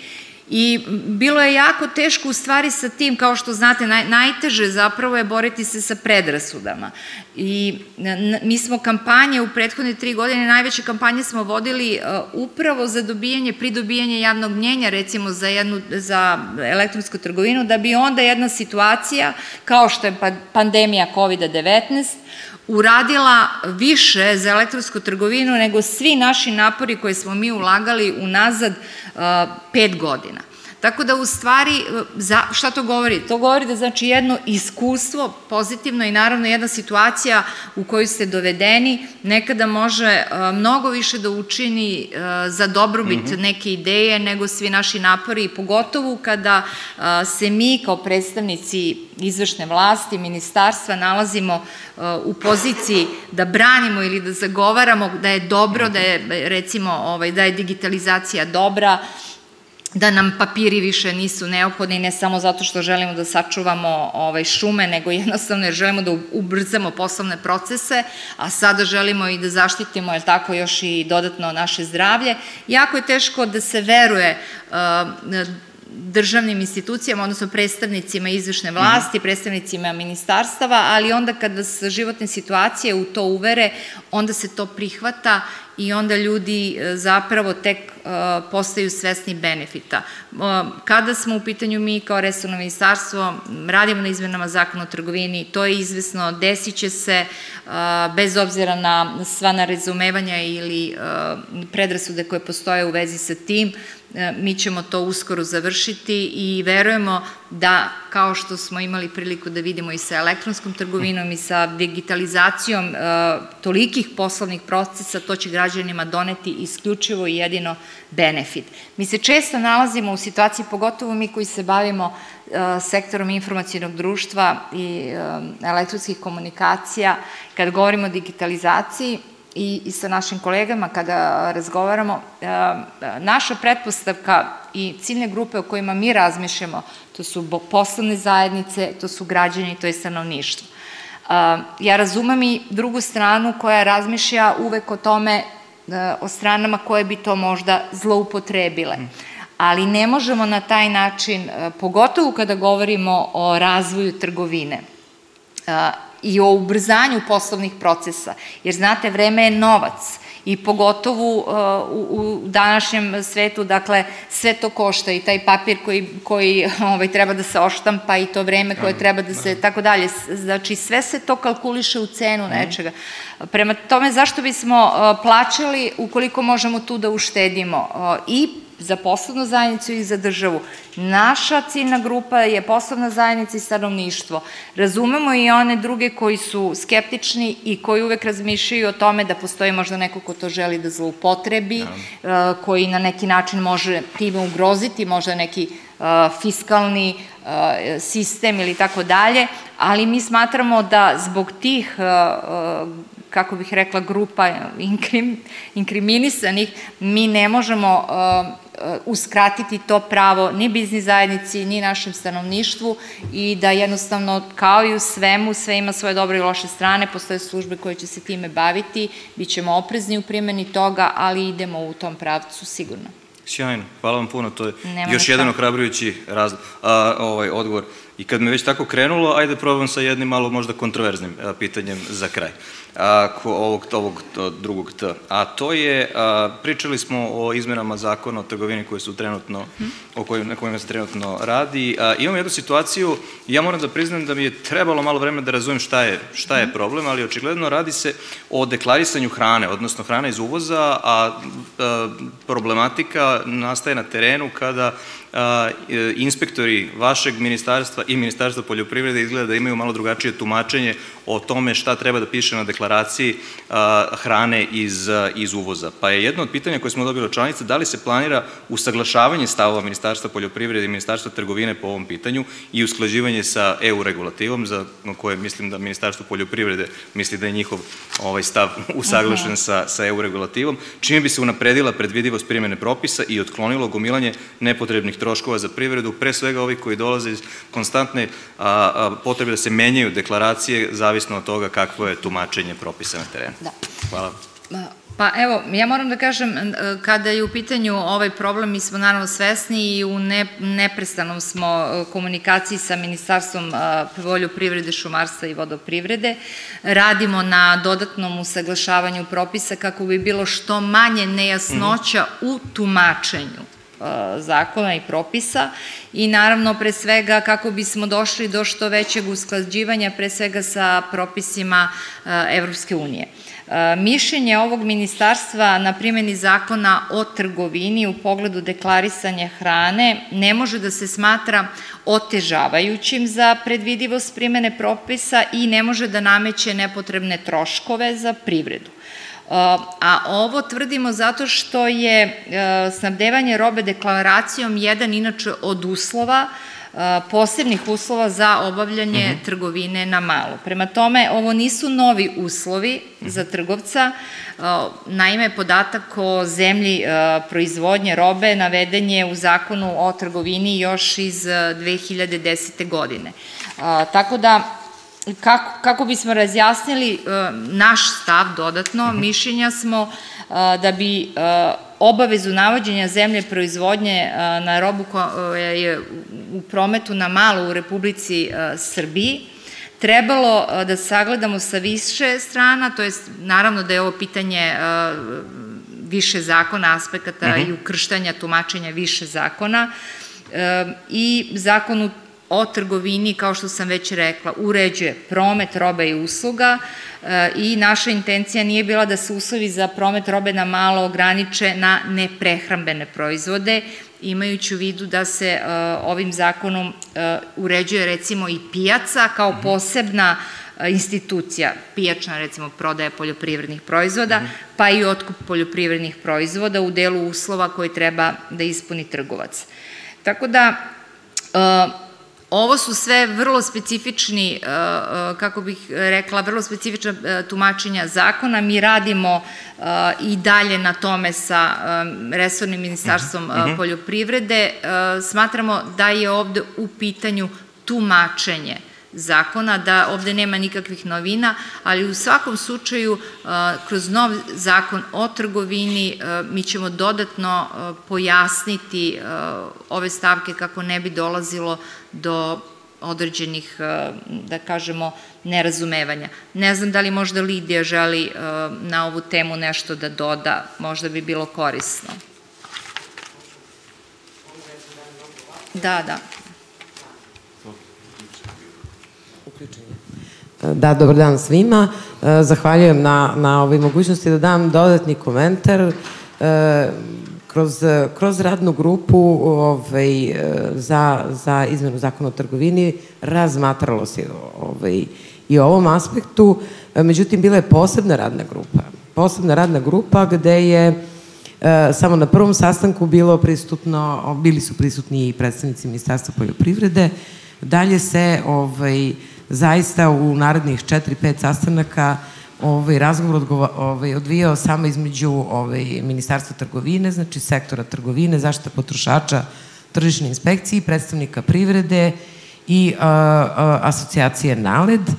I bilo je jako teško u stvari sa tim, kao što znate, naj, najteže zapravo je boriti se sa predrasudama. I mi smo kampanje u prethodne tri godine, najveće kampanje smo vodili uh, upravo za dobijanje, pridobijanje javnog mnjenja, recimo za, jednu, za elektronsku trgovinu, da bi onda jedna situacija, kao što je pa, pandemija COVID-19, uradila više za elektronsku trgovinu nego svi naši napori koje smo mi ulagali unazad uh, pet godina. Tako da u stvari, za, šta to govori? To govori da znači jedno iskustvo pozitivno i naravno jedna situacija u kojoj ste dovedeni nekada može mnogo više da učini za dobrobit mm -hmm. neke ideje nego svi naši napori, pogotovo kada se mi kao predstavnici izvršne vlasti, ministarstva nalazimo u poziciji da branimo ili da zagovaramo da je dobro, da je recimo ovaj, da je digitalizacija dobra, da nam papiri više nisu neophodni, ne samo zato što želimo da sačuvamo ovaj, šume, nego *laughs* jednostavno jer želimo da ubrzamo poslovne procese, a sada želimo i da zaštitimo, jel tako, još i dodatno naše zdravlje. Jako je teško da se veruje uh, državnim institucijama, odnosno predstavnicima izvršne vlasti, mhm. predstavnicima ministarstava, ali onda kad vas životne situacije u to uvere, onda se to prihvata i onda ljudi e, zapravo tek e, postaju svesni benefita. E, kada smo u pitanju mi kao resorno ministarstvo, radimo na izmenama zakona o trgovini, to je izvesno, desit će se bez obzira na sva narazumevanja ili predrasude koje postoje u vezi sa tim, mi ćemo to uskoro završiti i verujemo da, kao što smo imali priliku da vidimo i sa elektronskom trgovinom i sa digitalizacijom e, tolikih poslovnih procesa, to će građanima doneti isključivo i jedino benefit. Mi se često nalazimo u situaciji, pogotovo mi koji se bavimo e, sektorom informacijnog društva i elektronskih komunikacija, kad govorimo o digitalizaciji, i, i sa našim kolegama kada razgovaramo, e, naša pretpostavka i ciljne grupe o kojima mi razmišljamo, to su poslovne zajednice, to su građani, to je stanovništvo. E, ja razumem i drugu stranu koja razmišlja uvek o tome, e, o stranama koje bi to možda zloupotrebile. Ali ne možemo na taj način, pogotovo kada govorimo o razvoju trgovine, i o ubrzanju poslovnih procesa. Jer znate, vreme je novac i pogotovo uh, u, u današnjem svetu, dakle, sve to košta i taj papir koji, koji *laughs* ovaj, treba da se oštampa i to vreme koje treba da se, tako dalje. Znači, sve se to kalkuliše u cenu mhm. nečega. Prema tome, zašto bismo uh, plaćali ukoliko možemo tu da uštedimo? Uh, I za poslovnu zajednicu i za državu. Naša ciljna grupa je poslovna zajednica i stanovništvo. Razumemo i one druge koji su skeptični i koji uvek razmišljaju o tome da postoji možda neko ko to želi da zloupotrebi, ja. Uh, koji na neki način može time ugroziti možda neki uh, fiskalni uh, sistem ili tako dalje, ali mi smatramo da zbog tih kako bih rekla, grupa inkrim, inkriminisanih, mi ne možemo Uh, uskratiti to pravo ni biznis zajednici, ni našem stanovništvu i da jednostavno, kao i u svemu, sve ima svoje dobre i loše strane, postoje službe koje će se time baviti, bit ćemo oprezni u primjeni toga, ali idemo u tom pravcu sigurno. Sjajno, hvala vam puno, to je Nema još jedan ohrabrujući razlog, a, ovaj, odgovor. I kad me već tako krenulo, ajde probam sa jednim malo možda kontroverznim a, pitanjem za kraj a, ovog, ovog drugog T. A to je, a, pričali smo o izmenama zakona o trgovini koje su trenutno, o kojim, na kojima se trenutno radi. A, imam jednu situaciju, ja moram da priznam da mi je trebalo malo vremena da razumem šta je, šta je problem, ali očigledno radi se o deklarisanju hrane, odnosno hrane iz uvoza, a, a problematika nastaje na terenu kada E, inspektori vašeg ministarstva i ministarstva poljoprivrede izgleda da imaju malo drugačije tumačenje o tome šta treba da piše na deklaraciji hrane iz, iz uvoza. Pa je jedno od pitanja koje smo dobili od članice, da li se planira usaglašavanje stavova Ministarstva poljoprivrede i Ministarstva trgovine po ovom pitanju i usklađivanje sa EU regulativom, za koje mislim da Ministarstvo poljoprivrede misli da je njihov ovaj stav *laughs* usaglašen sa, sa EU regulativom, čime bi se unapredila predvidivost primjene propisa i otklonilo gomilanje nepotrebnih troškova za privredu, pre svega ovi koji dolaze iz konstantne potrebe da se menjaju deklaracije, zavisno od toga kakvo je tumačenje propisa na terenu. Da. Hvala. Pa evo, ja moram da kažem, e, kada je u pitanju ovaj problem, mi smo naravno svesni i u ne, neprestanom smo e, komunikaciji sa Ministarstvom e, poljoprivrede, šumarstva i vodoprivrede. Radimo na dodatnom usaglašavanju propisa kako bi bilo što manje nejasnoća u tumačenju zakona i propisa i naravno pre svega kako bismo došli do što većeg usklađivanja pre svega sa propisima Evropske unije. Mišljenje ovog ministarstva na primjeni zakona o trgovini u pogledu deklarisanja hrane ne može da se smatra otežavajućim za predvidivost primene propisa i ne može da nameće nepotrebne troškove za privredu. A ovo tvrdimo zato što je snabdevanje robe deklaracijom jedan inače od uslova posebnih uslova za obavljanje uh mhm. -huh. trgovine na malo. Prema tome, ovo nisu novi uslovi uh -huh. za trgovca. Naime, podatak o zemlji proizvodnje robe naveden je u zakonu o trgovini još iz 2010. godine. Tako da, kako, kako bismo razjasnili naš stav dodatno, mhm. mišljenja smo da bi obavezu navođenja zemlje proizvodnje na robu koja je u prometu na malo u Republici Srbiji, trebalo da sagledamo sa više strana, to je naravno da je ovo pitanje više zakona, aspekata uh mhm. -huh. i ukrštanja, tumačenja više zakona i zakon o trgovini, kao što sam već rekla, uređuje promet robe i usluga, i naša intencija nije bila da se uslovi za promet robe na malo ograniče na neprehrambene proizvode, imajući u vidu da se e, ovim zakonom e, uređuje recimo i pijaca kao mhm. posebna institucija, pijačna recimo prodaja poljoprivrednih proizvoda, mhm. pa i otkup poljoprivrednih proizvoda u delu uslova koje treba da ispuni trgovac. Tako da, Ovo su sve vrlo specifični, e, e, kako bih rekla, vrlo specifična e, tumačenja zakona. Mi radimo i dalje na tome sa Resornim ministarstvom mhm, mhm. poljoprivrede. Smatramo da je ovde u pitanju tumačenje zakona, da ovde nema nikakvih novina, ali u svakom slučaju kroz nov zakon o trgovini mi ćemo dodatno pojasniti ove stavke kako ne bi dolazilo do određenih, da kažemo, nerazumevanja. Ne znam da li možda Lidija želi na ovu temu nešto da doda, možda bi bilo korisno. Da, da. Da, dobar dan svima. E, zahvaljujem na, na ovoj mogućnosti da dam dodatni komentar. E, kroz, kroz radnu grupu ovaj, e, za, za izmenu zakona o trgovini razmatralo se ovaj, i o ovom aspektu. Međutim, bila je posebna radna grupa. Posebna radna grupa gde je samo na prvom sastanku bilo pristupno, bili su prisutni i predstavnici Ministarstva poljoprivrede. Dalje se ovaj, zaista u narednih 4-5 sastanaka ovaj, razgovor ovaj, odvijao samo između ovaj, Ministarstva trgovine, znači sektora trgovine, zaštita potrošača, tržišne inspekcije, predstavnika privrede i a, a, asocijacije NALED.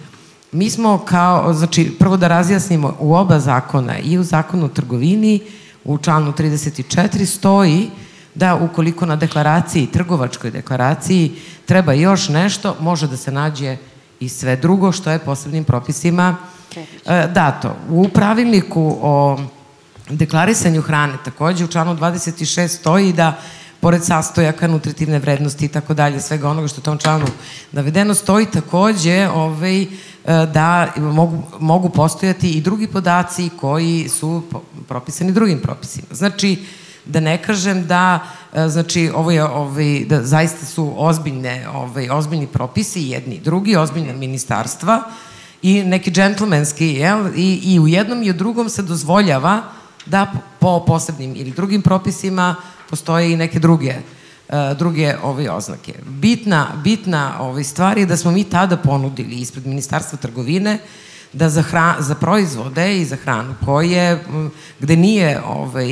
Mi smo kao, znači, prvo da razjasnimo u oba zakona i u zakonu o trgovini, u članu 34 stoji da ukoliko na deklaraciji, trgovačkoj deklaraciji treba još nešto, može da se nađe i sve drugo što je posebnim propisima e, dato. U pravilniku o deklarisanju hrane takođe u članu 26 stoji da pored sastojaka, nutritivne vrednosti i tako dalje, svega onoga što je u tom članu navedeno, stoji takođe ovaj, e, da mogu, mogu postojati i drugi podaci koji su propisani drugim propisima. Znači, da ne kažem da e, znači ovo je ovaj da zaista su ozbiljne ovaj ozbiljni propisi jedni drugi ozbiljna ministarstva i neki džentlmenski jel i i u jednom i u drugom se dozvoljava da po posebnim ili drugim propisima postoje i neke druge uh, druge ove oznake. Bitna bitna ove stvari da smo mi tada ponudili ispred Ministarstva trgovine uh, da za, hra, za proizvode i za hranu koje, gde nije ovaj,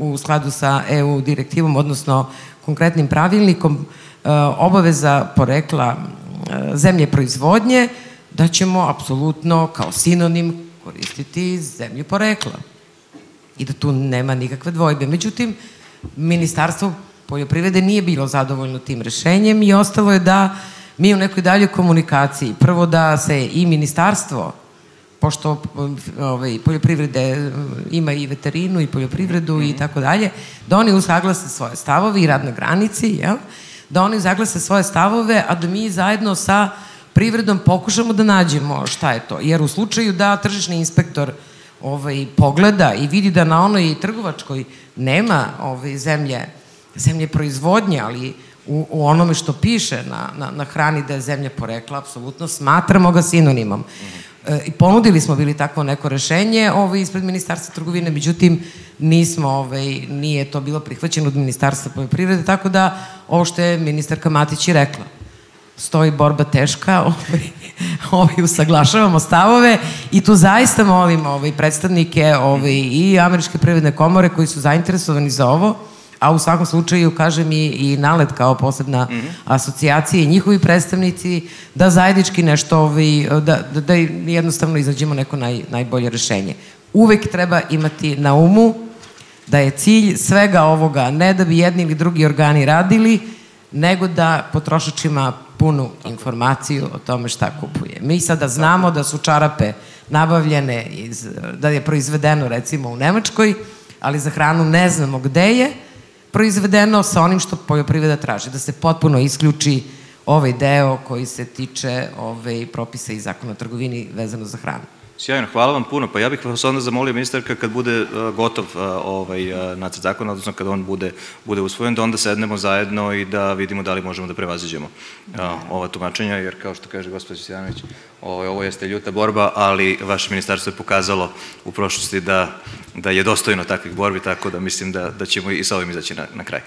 u skladu sa EU direktivom, odnosno konkretnim pravilnikom, e, obaveza porekla zemlje proizvodnje, da ćemo apsolutno kao sinonim koristiti zemlju porekla. i da tu nema nikakve dvojbe. Međutim, Ministarstvo poljoprivrede nije bilo zadovoljno tim rešenjem i ostalo je da mi u nekoj daljoj komunikaciji, prvo da se i ministarstvo pošto ovaj, poljoprivrede ima i veterinu i poljoprivredu i tako dalje, da oni usaglase svoje stavove i rad na granici, jel? da oni zaglase svoje stavove, a da mi zajedno sa privredom pokušamo da nađemo šta je to. Jer u slučaju da tržišni inspektor ovaj, pogleda i vidi da na onoj trgovačkoj nema ovaj, zemlje, zemlje proizvodnje, ali u, u onome što piše na, na, na hrani da je zemlja porekla, apsolutno smatramo ga sinonimom. E, I ponudili smo bili takvo neko rešenje ovaj, ispred Ministarstva trgovine, međutim nismo, ovaj, nije to bilo prihvaćeno od Ministarstva poljoprivrede, tako da ovo što je ministarka Matić i rekla, stoji borba teška, *laughs* ovaj, ovaj, usaglašavamo stavove i tu zaista molim ovaj, predstavnike ovaj, i Američke privredne komore koji su zainteresovani za ovo, a u svakom slučaju, kažem, i, i NALED kao posebna mm -hmm. asocijacija i njihovi predstavnici, da zajednički nešto, ovaj, da, da, da jednostavno izađemo neko naj, najbolje rešenje. Uvek treba imati na umu da je cilj svega ovoga ne da bi jedni ili drugi organi radili, nego da potrošač ima punu informaciju o tome šta kupuje. Mi sada znamo da su čarape nabavljene, iz, da je proizvedeno recimo u Nemačkoj, ali za hranu ne znamo gde je, proizvedeno sa onim što poljoprivreda traži, da se potpuno isključi ovaj deo koji se tiče ovaj, propisa i zakona o trgovini vezano za hranu. Sjajno, hvala vam puno. Pa ja bih vas onda zamolio, ministarka, kad bude uh, gotov uh, ovaj uh, nacrt zakona, odnosno kad on bude, bude usvojen, da onda sednemo zajedno i da vidimo da li možemo da prevaziđemo ova tumačenja, jer kao što kaže gospođa Sjanović, ovo, ovo jeste ljuta borba, ali vaše ministarstvo je pokazalo u prošlosti da, da je dostojno takvih borbi, tako da mislim da, da ćemo i sa ovim izaći na, na kraj.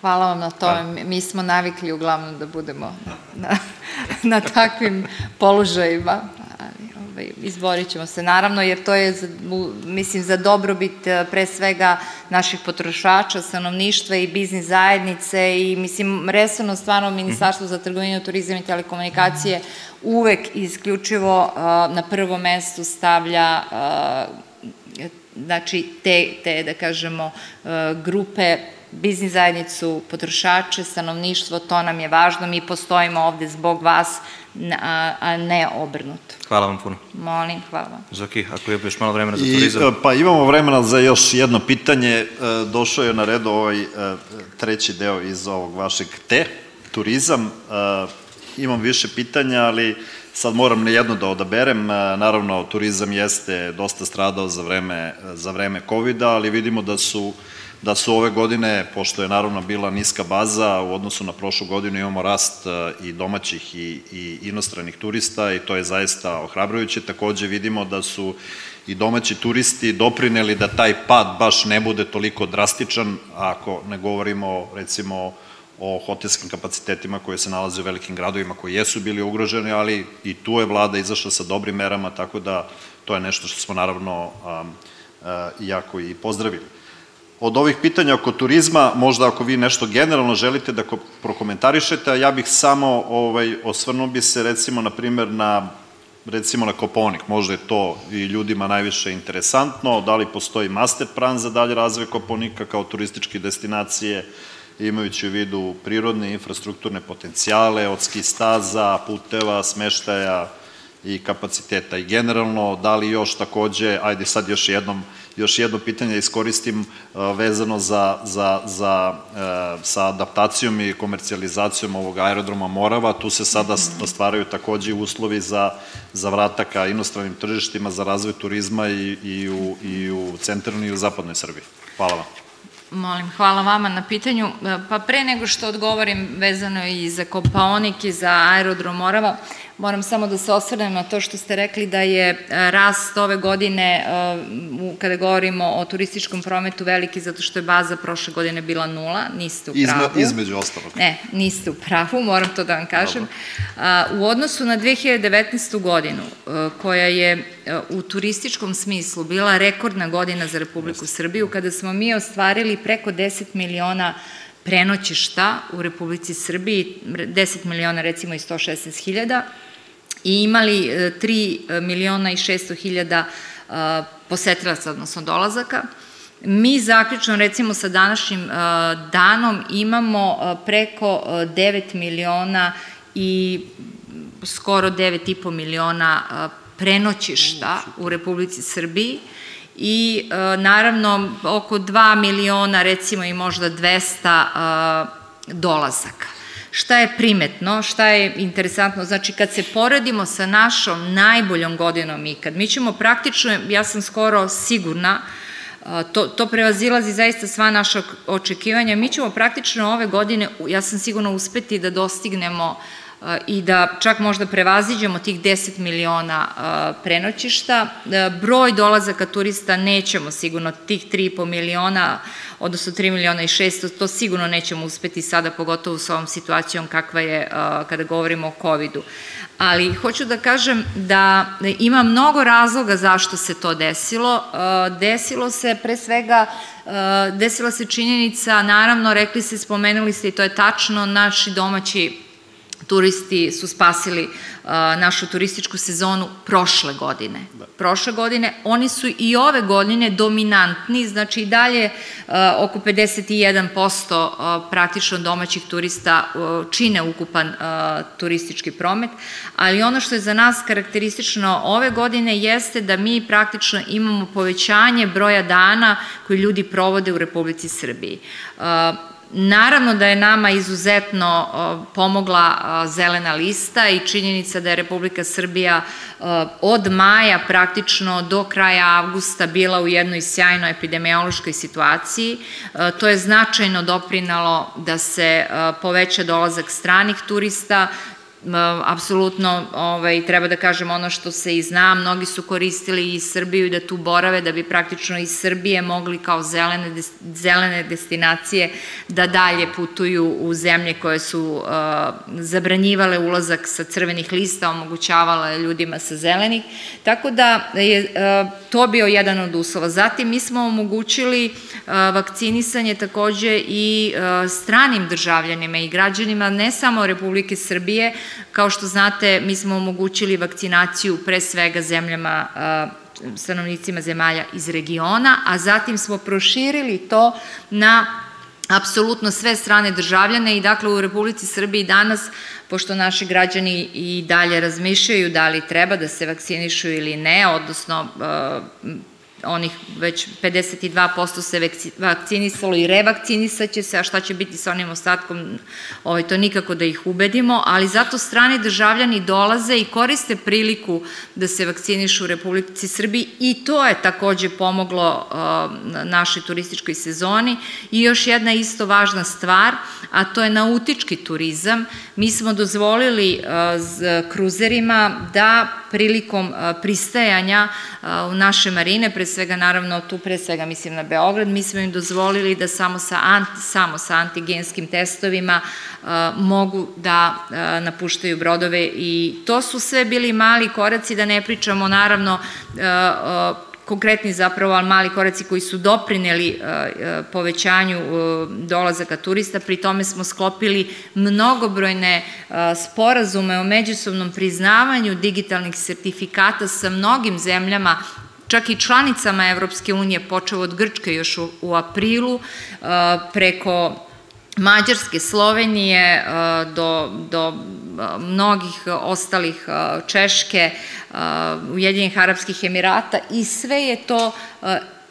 Hvala vam na tome. Mi smo navikli uglavnom da budemo na, na takvim položajima ovaj, izborit ćemo se naravno, jer to je, mislim, za dobrobit eh, pre svega naših potrošača, stanovništva i biznis zajednice i, mislim, resorno stvarno Ministarstvo za trgovinu, turizam i telekomunikacije uvek isključivo uh, na prvo mesto stavlja uh, znači te, te da kažemo, grupe biznis zajednicu, potrošače, stanovništvo, to nam je važno, mi postojimo ovde zbog vas, a, a ne obrnuto. Hvala vam puno. Molim, hvala vam. Zoki, ako je još malo vremena za turizam. I, pa imamo vremena za još jedno pitanje. E, došao je na redu ovaj e, treći deo iz ovog vašeg te, turizam. E, imam više pitanja, ali sad moram na jedno da odaberem. Naravno, turizam jeste dosta stradao za vreme, za vreme COVID-a, ali vidimo da su da su ove godine, pošto je naravno bila niska baza, u odnosu na prošlu godinu imamo rast e, i domaćih i, i inostranih turista i to je zaista ohrabrujuće. Takođe vidimo da su i domaći turisti doprineli da taj pad baš ne bude toliko drastičan, ako ne govorimo recimo o hotelskim kapacitetima koje se nalaze u velikim gradovima koji jesu bili ugroženi, ali i tu je vlada izašla sa dobrim merama, tako da to je nešto što smo naravno um, jako i pozdravili od ovih pitanja oko turizma, možda ako vi nešto generalno želite da prokomentarišete, a ja bih samo ovaj, osvrnuo bi se recimo na primer na recimo na Koponik, možda je to i ljudima najviše interesantno, da li postoji master plan za dalje razvoj Koponika kao turističke destinacije, imajući u vidu prirodne infrastrukturne potencijale, od ski staza, puteva, smeštaja i kapaciteta. I generalno, da li još takođe, ajde sad još jednom još jedno pitanje iskoristim vezano za, za, za, e, sa adaptacijom i komercijalizacijom ovog aerodroma Morava. Tu se sada stvaraju takođe uslovi za, za vrataka inostranim tržištima, za razvoj turizma i, i, u, i u centralnoj i u zapadnoj Srbiji. Hvala vam. Molim, hvala vama na pitanju. E, pa pre nego što odgovorim vezano i za Kopaonik i za aerodrom Morava, Moram samo da se osvrnem na to što ste rekli da je e, rast ove godine, e, kada govorimo o turističkom prometu, veliki zato što je baza prošle godine bila nula, niste u pravu. Izme, između ostalog. Ne, niste u pravu, moram to da vam kažem. Dobro. U odnosu na 2019. godinu, e, koja je u turističkom smislu bila rekordna godina za Republiku Srbiju, kada smo mi ostvarili preko 10 miliona prenoćišta u Republici Srbiji, 10 miliona recimo i 116 hiljada, i imali 3 e, miliona i 600 hiljada e, posetilaca, odnosno dolazaka. Mi zaključno recimo sa današnjim danom imamo preko 9 miliona i skoro 9,5 miliona prenoćišta u Republici Srbiji i naravno oko 2 miliona recimo i možda 200 dolazaka. Šta je primetno, šta je interesantno, znači kad se poredimo sa našom najboljom godinom ikad, mi ćemo praktično, ja sam skoro sigurna, to, to prevazilazi zaista sva naša očekivanja, mi ćemo praktično ove godine, ja sam sigurno uspeti da dostignemo i da čak možda prevaziđemo tih 10 miliona prenoćišta. Broj dolazaka turista nećemo sigurno, tih 3,5 miliona, odnosno 3 miliona i 600, to sigurno nećemo uspeti sada, pogotovo sa ovom situacijom kakva je kada govorimo o COVID-u. Ali hoću da kažem da ima mnogo razloga zašto se to desilo. Desilo se pre svega desila se činjenica, naravno, rekli ste, spomenuli ste i to je tačno, naši domaći turisti su spasili našu turističku sezonu prošle godine. Da. Prošle godine, oni su i ove godine dominantni, znači i dalje oko 51% uh, praktično domaćih turista čine ukupan turistički promet, ali ono što je za nas karakteristično ove godine jeste da mi praktično imamo povećanje broja dana koji ljudi provode u Republici Srbiji. Naravno da je nama izuzetno pomogla zelena lista i činjenica da je Republika Srbija od maja praktično do kraja avgusta bila u jednoj sjajnoj epidemiološkoj situaciji. To je značajno doprinalo da se poveća dolazak stranih turista, apsolutno ovaj, treba da kažem ono što se i zna, mnogi su koristili i Srbiju i da tu borave, da bi praktično iz Srbije mogli kao zelene, zelene destinacije da dalje putuju u zemlje koje su uh, zabranjivale ulazak sa crvenih lista, omogućavala ljudima sa zelenih, tako da je uh, to bio jedan od uslova. Zatim mi smo omogućili uh, vakcinisanje takođe i stranim državljanima i građanima, ne samo Republike Srbije, Kao što znate, mi smo omogućili vakcinaciju pre svega zemljama stanovnicima zemalja iz regiona, a zatim smo proširili to na apsolutno sve strane državljane i dakle u Republici Srbiji danas, pošto naši građani i dalje razmišljaju da li treba da se vakcinišu ili ne, odnosno onih već 52% se vakcinisalo i revakcinisaće se, a šta će biti sa onim ostatkom, ovaj, to nikako da ih ubedimo, ali zato strani državljani dolaze i koriste priliku da se vakcinišu u Republici Srbiji i to je takođe pomoglo uh, našoj turističkoj sezoni i još jedna isto važna stvar, a to je nautički turizam. Mi smo dozvolili uh, kruzerima da prilikom pristajanja u naše marine, pre svega naravno tu pre svega mislim na Beograd, mi smo im dozvolili da samo sa, anti, samo sa antigenskim testovima mogu da napuštaju brodove i to su sve bili mali koraci, da ne pričamo naravno konkretni zapravo, ali mali koraci koji su doprineli e, e, povećanju e, dolazaka turista, pri tome smo sklopili mnogobrojne sporazume o međusobnom priznavanju digitalnih sertifikata sa mnogim zemljama čak i članicama Evropske unije, počeo od Grčke još u, aprilu, preko Mađarske, Slovenije do, do mnogih ostalih Češke, Ujedinjenih Arabskih Emirata i sve je to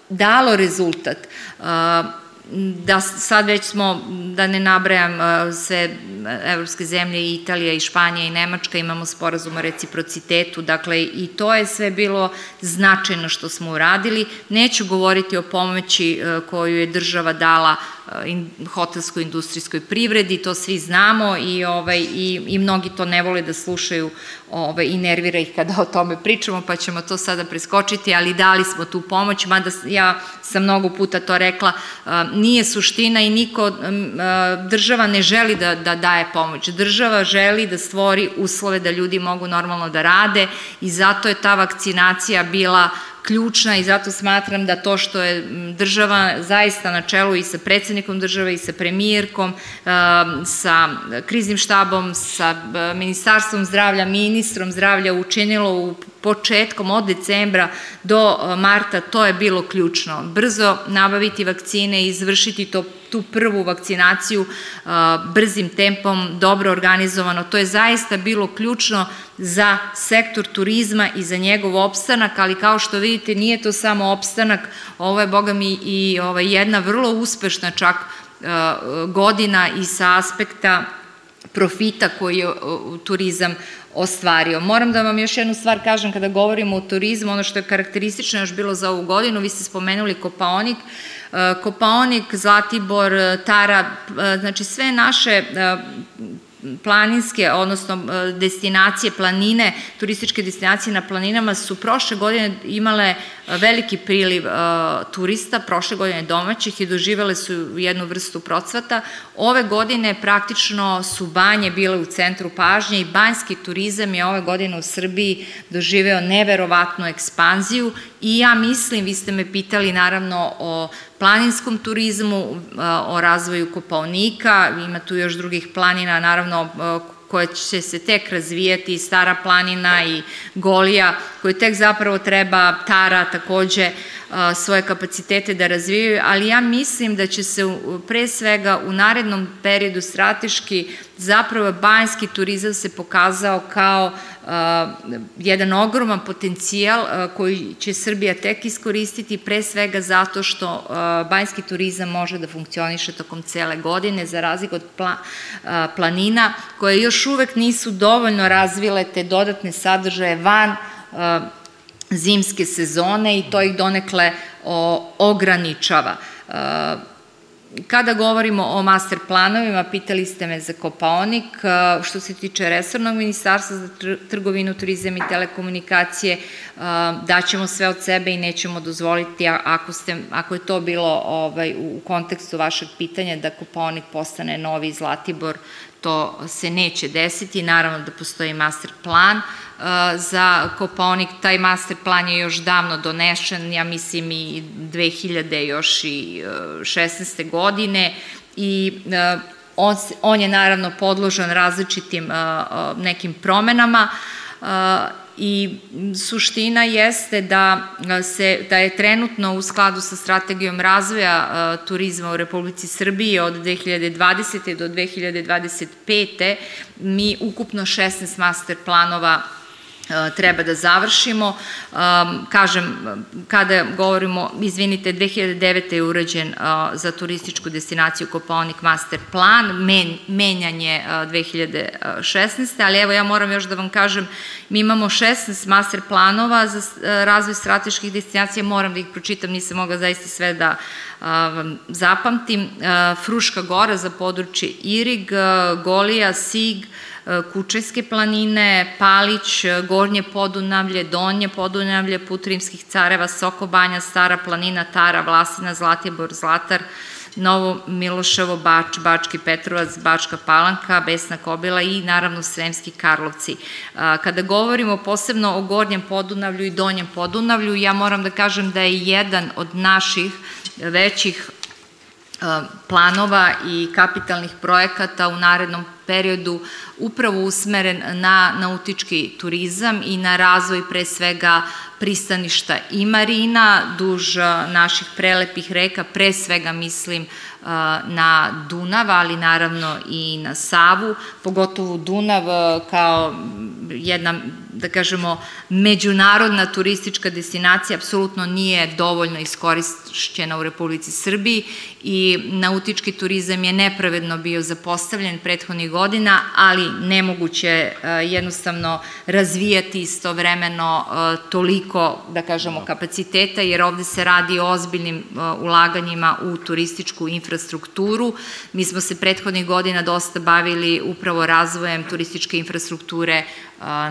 dalo rezultat da sad već smo, da ne nabrajam sve evropske zemlje, i Italija i Španija i Nemačka, imamo sporazum o reciprocitetu, dakle i to je sve bilo značajno što smo uradili. Neću govoriti o pomoći koju je država dala hotelskoj industrijskoj privredi, to svi znamo i, ovaj, i, i mnogi to ne vole da slušaju ovaj, i nervira ih kada o tome pričamo, pa ćemo to sada preskočiti, ali dali smo tu pomoć, mada ja sam mnogo puta to rekla, nije suština i niko, država ne želi da, da daje pomoć. Država želi da stvori uslove da ljudi mogu normalno da rade i zato je ta vakcinacija bila ključna i zato smatram da to što je država zaista na čelu i sa predsednikom države i sa premijerkom, sa kriznim štabom, sa ministarstvom zdravlja, ministrom zdravlja učinilo u početkom od decembra do marta, to je bilo ključno. Brzo nabaviti vakcine i izvršiti to tu prvu vakcinaciju brzim tempom, dobro organizovano. To je zaista bilo ključno za sektor turizma i za njegov opstanak, ali kao što vidite nije to samo opstanak, ovo je, boga mi, i ovaj, jedna vrlo uspešna čak godina i sa aspekta profita koji je turizam ostvario. Moram da vam još jednu stvar kažem kada govorimo o turizmu, ono što je karakteristično još bilo za ovu godinu, vi ste spomenuli Kopaonik, Kopaonik, Zlatibor, Tara, znači sve naše planinske, odnosno e, destinacije, planine, turističke destinacije na planinama su prošle godine imale e, veliki priliv e, turista, prošle godine domaćih i doživele su jednu vrstu procvata. Ove godine praktično su banje bile u centru pažnje i banjski turizam je ove godine u Srbiji doživeo neverovatnu ekspanziju i ja mislim, vi ste me pitali naravno o planinskom turizmu, o razvoju Kopaonika, ima tu još drugih planina, naravno koje će se tek razvijati, Stara planina i Golija, koje tek zapravo treba Tara takođe svoje kapacitete da razvijaju, ali ja mislim da će se pre svega u narednom periodu strateški zapravo banjski turizam se pokazao kao jedan ogroman potencijal koji će Srbija tek iskoristiti pre svega zato što banjski turizam može da funkcioniše tokom cele godine za razliku od planina koje još uvek nisu dovoljno razvile te dodatne sadržaje van zimske sezone i to ih donekle ograničava. Kada govorimo o master planovima, pitali ste me za Kopaonik, što se tiče Resornog ministarstva za trgovinu, turizam i telekomunikacije, daćemo sve od sebe i nećemo dozvoliti, ako, ste, ako je to bilo ovaj, u kontekstu vašeg pitanja, da Kopaonik postane novi Zlatibor, to se neće desiti, naravno da postoji master plan, za Kopaonik, taj master plan je još davno donešen, ja mislim i 2000 još i 16. godine i on, on je naravno podložan različitim nekim promenama i suština jeste da, se, da je trenutno u skladu sa strategijom razvoja turizma u Republici Srbiji od 2020. do 2025. mi ukupno 16 master planova treba da završimo. Kažem, kada govorimo, izvinite, 2009. je urađen za turističku destinaciju Kopaonik master plan, menjan je 2016. Ali evo ja moram još da vam kažem, mi imamo 16 master planova za razvoj strateških destinacija, moram da ih pročitam, nisam mogla zaista sve da zapamtim. Fruška gora za područje Irig, Golija, Sig, Kučajske planine, Palić, Gornje Podunavlje, Donje Podunavlje, Put Rimskih careva, Sokobanja, Stara planina, Tara, Vlasina, Zlatibor, Zlatar, Novo Miloševo, Bač, Bački Petrovac, Bačka Palanka, Besna Kobila i naravno Sremski Karlovci. Kada govorimo posebno o Gornjem Podunavlju i Donjem Podunavlju, ja moram da kažem da je jedan od naših većih planova i kapitalnih projekata u narednom periodu upravo usmeren na nautički turizam i na razvoj pre svega pristaništa i marina duž naših prelepih reka, pre svega mislim na Dunav, ali naravno i na Savu, pogotovo Dunav kao jedna, da kažemo, međunarodna turistička destinacija apsolutno nije dovoljno iskorišćena u Republici Srbiji i nautički turizam je nepravedno bio zapostavljen prethodnih godina, ali nemoguće jednostavno razvijati istovremeno toliko, da kažemo, kapaciteta, jer ovde se radi o ozbiljnim ulaganjima u turističku infrastrukturu. Mi smo se prethodnih godina dosta bavili upravo razvojem turističke infrastrukture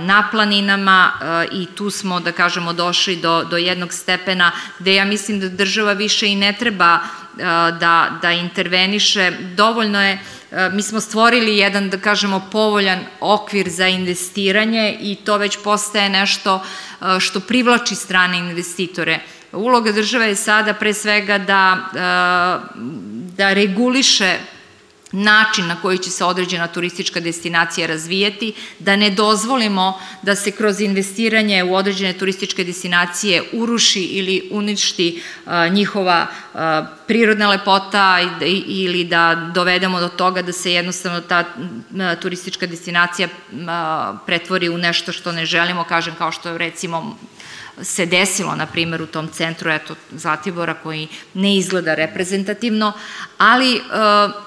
na planinama i tu smo, da kažemo, došli do, do jednog stepena gde ja mislim da država više i ne treba da, da interveniše. Dovoljno je, mi smo stvorili jedan, da kažemo, povoljan okvir za investiranje i to već postaje nešto što privlači strane investitore. Uloga države je sada pre svega da, da reguliše način na koji će se određena turistička destinacija razvijeti, da ne dozvolimo da se kroz investiranje u određene turističke destinacije uruši ili uništi njihova prirodna lepota ili da dovedemo do toga da se jednostavno ta turistička destinacija pretvori u nešto što ne želimo, kažem kao što recimo se desilo, na primjer, u tom centru eto, Zlatibora koji ne izgleda reprezentativno, ali e,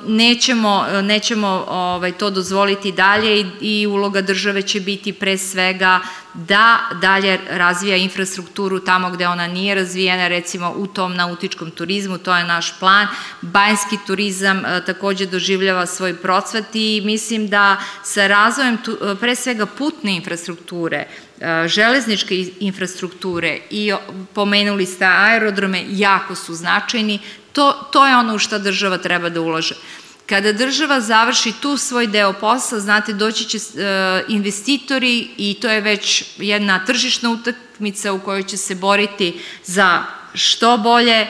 nećemo, nećemo ovaj, to dozvoliti dalje i, i uloga države će biti pre svega da dalje razvija infrastrukturu tamo gde ona nije razvijena, recimo u tom nautičkom turizmu, to je naš plan. Banjski turizam e, takođe doživljava svoj procvat i mislim da sa razvojem pre svega putne infrastrukture, e, železničke infrastrukture i pomenuli ste aerodrome, jako su značajni. To, to je ono u šta država treba da ulaže. Kada država završi tu svoj deo posla, znate, doći će e, investitori i to je već jedna tržišna utakmica u kojoj će se boriti za što bolje,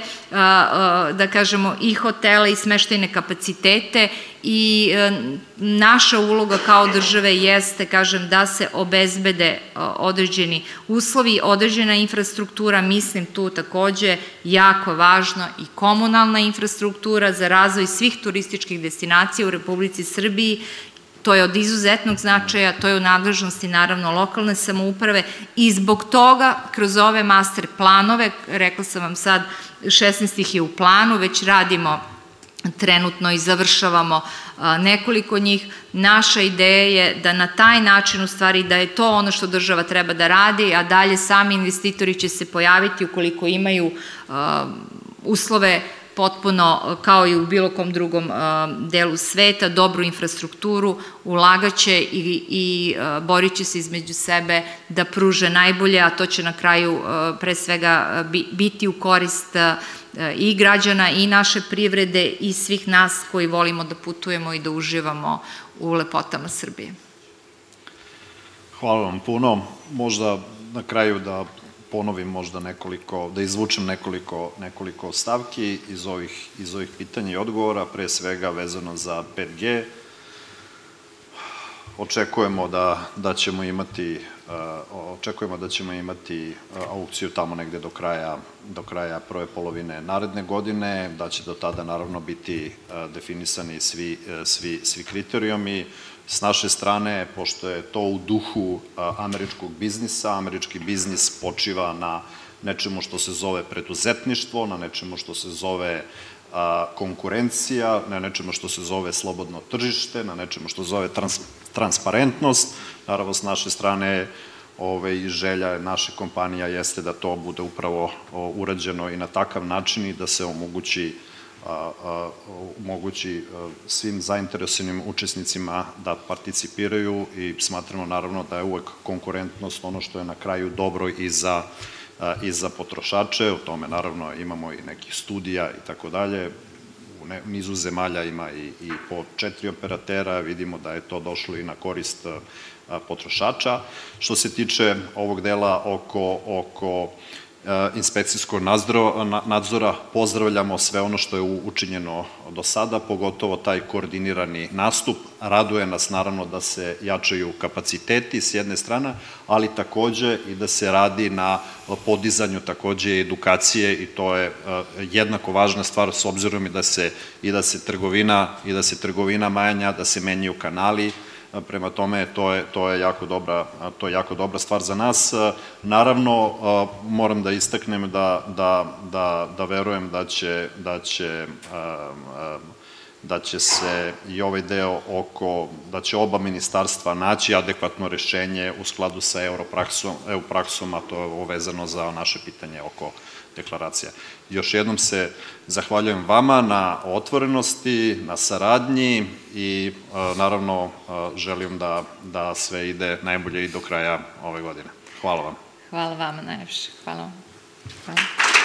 da kažemo, i hotele i smeštajne kapacitete i e, naša uloga kao države jeste, kažem, da se obezbede određeni uslovi, određena infrastruktura, mislim tu takođe jako važno i komunalna infrastruktura za razvoj svih turističkih destinacija u Republici Srbiji To je od izuzetnog značaja, to je u nadležnosti naravno lokalne samouprave i zbog toga kroz ove master planove, rekla sam vam sad, 16 ih je u planu, već radimo trenutno i završavamo nekoliko njih. Naša ideja je da na taj način u stvari da je to ono što država treba da radi, a dalje sami investitori će se pojaviti ukoliko imaju uslove potpuno kao i u bilo kom drugom delu sveta, dobru infrastrukturu, ulagaće i, i borit će se između sebe da pruže najbolje, a to će na kraju pre svega biti u korist i građana i naše privrede i svih nas koji volimo da putujemo i da uživamo u lepotama Srbije. Hvala vam puno. Možda na kraju da ponovim možda nekoliko, da izvučem nekoliko, nekoliko stavki iz ovih, iz ovih pitanja i odgovora, pre svega vezano za 5G. Očekujemo da, da ćemo imati očekujemo da ćemo imati uh, aukciju tamo negde do kraja, do kraja prve polovine naredne godine, da će do tada naravno biti uh, definisani svi, svi, svi kriterijumi. S naše strane, pošto je to u duhu američkog biznisa, američki biznis počiva na nečemu što se zove preduzetništvo, na nečemu što se zove konkurencija, na nečemu što se zove slobodno tržište, na nečemu što se zove trans, transparentnost. Naravno, s naše strane ove, i želja naše kompanija jeste da to bude upravo urađeno i na takav način i da se omogući omogući svim zainteresovanim učesnicima da participiraju i smatramo naravno da je uvek konkurentnost ono što je na kraju dobro i za i za potrošače, o tome naravno imamo i nekih studija i tako dalje, u nizu zemalja ima i, i po četiri operatera, vidimo da je to došlo i na korist potrošača. Što se tiče ovog dela oko, oko inspekcijskog nadzora pozdravljamo sve ono što je učinjeno do sada, pogotovo taj koordinirani nastup. Raduje nas naravno da se jačaju kapaciteti s jedne strane, ali takođe i da se radi na podizanju takođe edukacije i to je e, jednako važna stvar s obzirom i da se i da se trgovina i da se trgovina manja, da se menjaju kanali, Prema tome, to je, to je, jako, dobra, to je jako dobra stvar za nas. Naravno, moram da istaknem da, da, da, da verujem da će, da će da će se i ovaj deo oko, da će oba ministarstva naći adekvatno rešenje u skladu sa europraksom, EU praksom, a to je vezano za naše pitanje oko deklaracija. Još jednom se zahvaljujem vama na otvorenosti, na saradnji i e, naravno e, želim da, da sve ide najbolje i do kraja ove godine. Hvala vam. Hvala vama najviše. Hvala vam. Hvala.